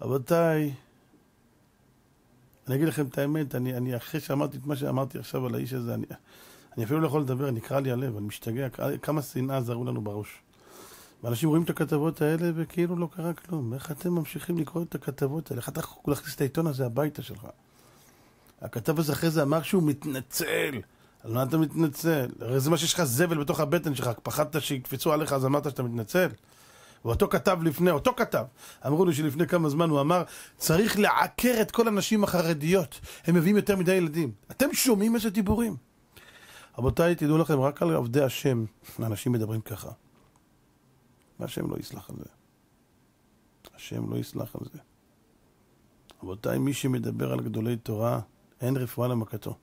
רבותיי, אני אגיד לכם את האמת, אני, אני אחרי שאמרתי את מה שאמרתי עכשיו על האיש הזה, אני, אני אפילו לא יכול לדבר, נקרע לי הלב, אני משתגע, כמה שנאה זרו לנו בראש. ואנשים רואים את הכתבות האלה וכאילו לא קרה כלום. איך אתם ממשיכים לקרוא את הכתבות האלה? איך אתה יכול להכניס את העיתון הזה הביתה שלך? הכתב הזה אחרי זה אמר שהוא מתנצל. על מה אתה מתנצל? הרי זה מה שיש לך זבל בתוך הבטן שלך, פחדת שיקפצו עליך אז אמרת שאתה מתנצל? ואותו כתב לפני, אותו כתב, אמרו לי שלפני כמה זמן הוא אמר, צריך לעקר את כל הנשים החרדיות, הם מביאים יותר מדי ילדים. אתם שומעים איזה דיבורים? רבותיי, תדעו לכם, רק על עובדי השם, אנשים מדברים ככה. והשם לא יסלח על זה. השם לא יסלח על זה. רבותיי, מי שמדבר על גדולי תורה, אין רפואה למכתו.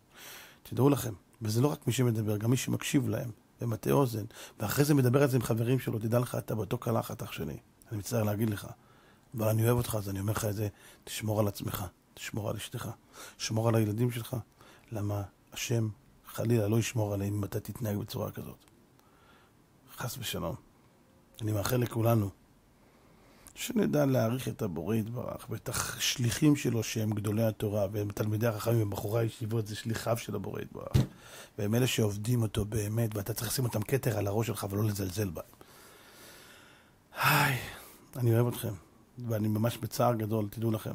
תדעו לכם, וזה לא רק מי שמדבר, גם מי שמקשיב להם, ומטה אוזן, ואחרי זה מדבר על זה עם חברים שלו, תדע לך, אתה באותו קלחת, אח שלי. אני מצטער להגיד לך. אבל אני אוהב אותך, אז אני אומר לך את זה, תשמור על עצמך, תשמור על אשתך, שמור על הילדים שלך, למה השם חלילה לא ישמור עליהם אם אתה תתנהג בצורה כזאת. חס ושלום. אני מאחל לכולנו שנדע להעריך את הבורא יתברך ואת השליחים שלו שהם גדולי התורה והם תלמידי החכמים ובחורי הישיבות זה שליחיו של הבורא יתברך והם אלה שעובדים אותו באמת ואתה צריך לשים אותם כתר על הראש שלך ולא לזלזל בהם. היי, אני אוהב אתכם ואני ממש בצער גדול, תדעו לכם,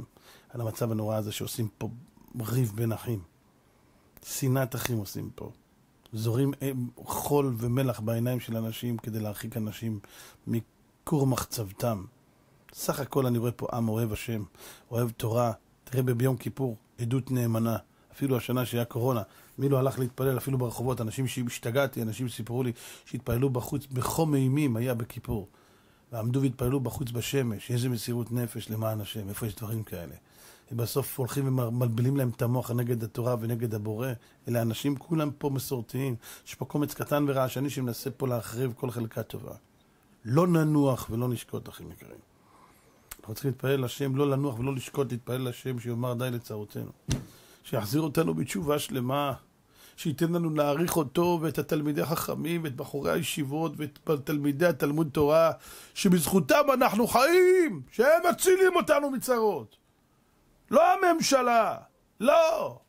על המצב הנורא הזה שעושים פה ריב בין אחים. שנאת אחים עושים פה. זורים אה, חול ומלח בעיניים של אנשים כדי להרחיק אנשים מכור מחצבתם. סך הכל אני רואה פה עם אוהב השם, אוהב תורה. תראה ביום כיפור, עדות נאמנה. אפילו השנה שהיה קורונה, מי לא הלך להתפלל אפילו ברחובות, אנשים שהשתגעתי, אנשים סיפרו לי שהתפללו בחוץ בחום אימים היה בכיפור. ועמדו והתפללו בחוץ בשמש, איזה מסירות נפש למען השם, איפה יש דברים כאלה? ובסוף הולכים ומלבילים להם את המוח נגד התורה ונגד הבורא. אלה אנשים כולם פה מסורתיים. יש פה קומץ קטן ורעשני שמנסה פה להחריב כל חלקה טובה. לא ננוח ולא נשקוט, אחים יקרים. אנחנו צריכים להתפלל לשם, לא לנוח ולא לשקוט, להתפלל לשם שיאמר די לצרותינו. שיחזיר אותנו בתשובה שלמה, שייתן לנו להעריך אותו ואת התלמידי החכמים ואת בחורי הישיבות ואת תלמידי התלמוד תורה, שבזכותם אנחנו חיים, שהם מצילים אותנו מצרות. לא הממשלה, לא.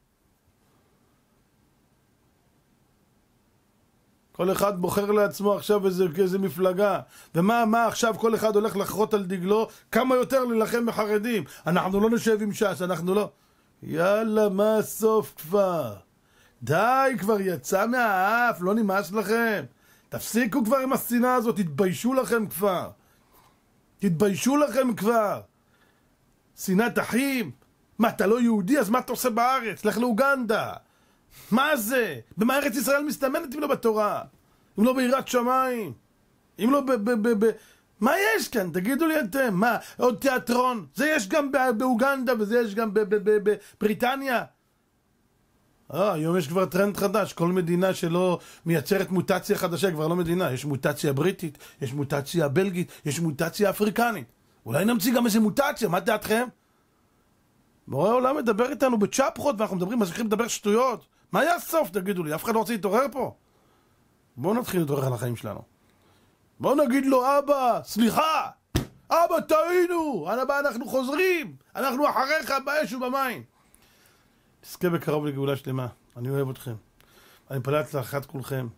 כל אחד בוחר לעצמו עכשיו איזה, איזה מפלגה. ומה, מה עכשיו כל אחד הולך לחרות על דגלו? כמה יותר להילחם בחרדים. אנחנו לא נשב עם ש"ס, אנחנו לא... יאללה, מה הסוף כבר? די, כבר יצא מהאף, לא נמאס לכם. תפסיקו כבר עם השנאה הזאת, תתביישו לכם כבר. תתביישו לכם כבר. שנאת אחים? מה, אתה לא יהודי? אז מה אתה עושה בארץ? לך לאוגנדה. מה זה? במה ארץ ישראל מסתמנת אם לא בתורה? אם לא ביראת שמיים? אם לא ב... ב, ב, ב מה יש כאן? תגידו לי אתם. מה, עוד תיאטרון? זה יש גם באוגנדה וזה יש גם בבריטניה. אה, היום יש כבר טרנד חדש, כל מדינה שלא מייצרת מוטציה חדשה כבר לא מדינה, יש מוטציה בריטית, יש מוטציה בלגית, יש מוטציה אפריקנית. אולי נמציא גם איזה מוטציה, מה דעתכם? בורא העולם מדבר איתנו בצ'פחות ואנחנו מדברים, אז צריכים לדבר שטויות. מה יהיה הסוף, תגידו לי? אף אחד לא רוצה להתעורר פה? בואו נתחיל להתעורר על החיים שלנו. בואו נגיד לו, אבא, סליחה! אבא, טעינו! הבא אנחנו חוזרים! אנחנו אחריך באש ובמים! תזכה בקרוב לגאולה שלמה. אני אוהב אתכם. אני מתפלל להצלחת כולכם.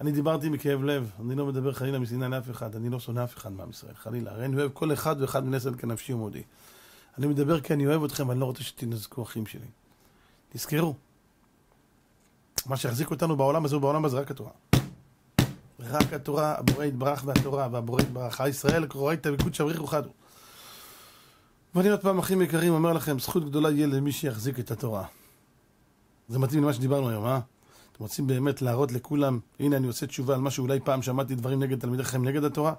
אני דיברתי מכאב לב, אני לא מדבר חלילה משנאה לאף אחד, אני לא שונא אף אחד מעם ישראל, חלילה. הרי אני אוהב כל אחד ואחד מנסל כנפשי ומודי. אני מדבר כי אני אוהב אתכם, ואני לא רוצה שתנזקו אחים שלי. תזכרו, מה שיחזיק אותנו בעולם הזה ובעולם הזה רק התורה. רק התורה, הבורא יתברך והתורה, והבורא יתברך. ישראל קרואי את הליכוד שבריחו חדו. ואני עוד פעם, אחים יקרים, אומר לכם, זכות גדולה יהיה למי שיחזיק את התורה. זה מתאים למה שדיברנו היום, אה? אתם רוצים באמת להראות לכולם, הנה אני עושה תשובה על מה שאולי פעם שמעתי דברים נגד תלמידי חכם נגד התורה?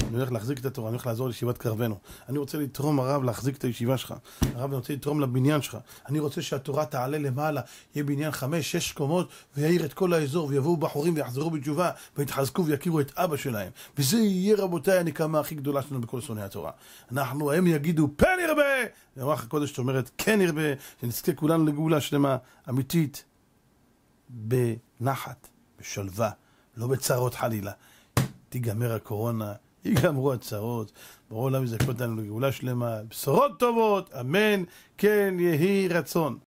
אני הולך להחזיק את התורה, אני הולך לעזור לישיבת קרבנו. אני רוצה לתרום, הרב, להחזיק את הישיבה שלך. הרב, אני רוצה לתרום לבניין שלך. אני רוצה שהתורה תעלה למעלה, יהיה בניין חמש, שש קומות, ויעיר את כל האזור, ויבואו בחורים ויחזרו בתשובה, ויתחזקו ויכירו את אבא שלהם. וזה יהיה, רבותיי, הנקמה הכי גדולה שלנו בכל שונאי התורה. אנחנו, הם יגידו, פן ירבה! ורוח הקודש אומרת, כן ירבה, שנזכה כולנו לגאולה שלמה, אמיתית, בנחת, בשלווה, לא בצרות חלילה. תיגמר הקורונה, ייגמרו הצרות, ברור העולם יזכה אותנו לגאולה שלמה, בשורות טובות, אמן, כן יהי רצון.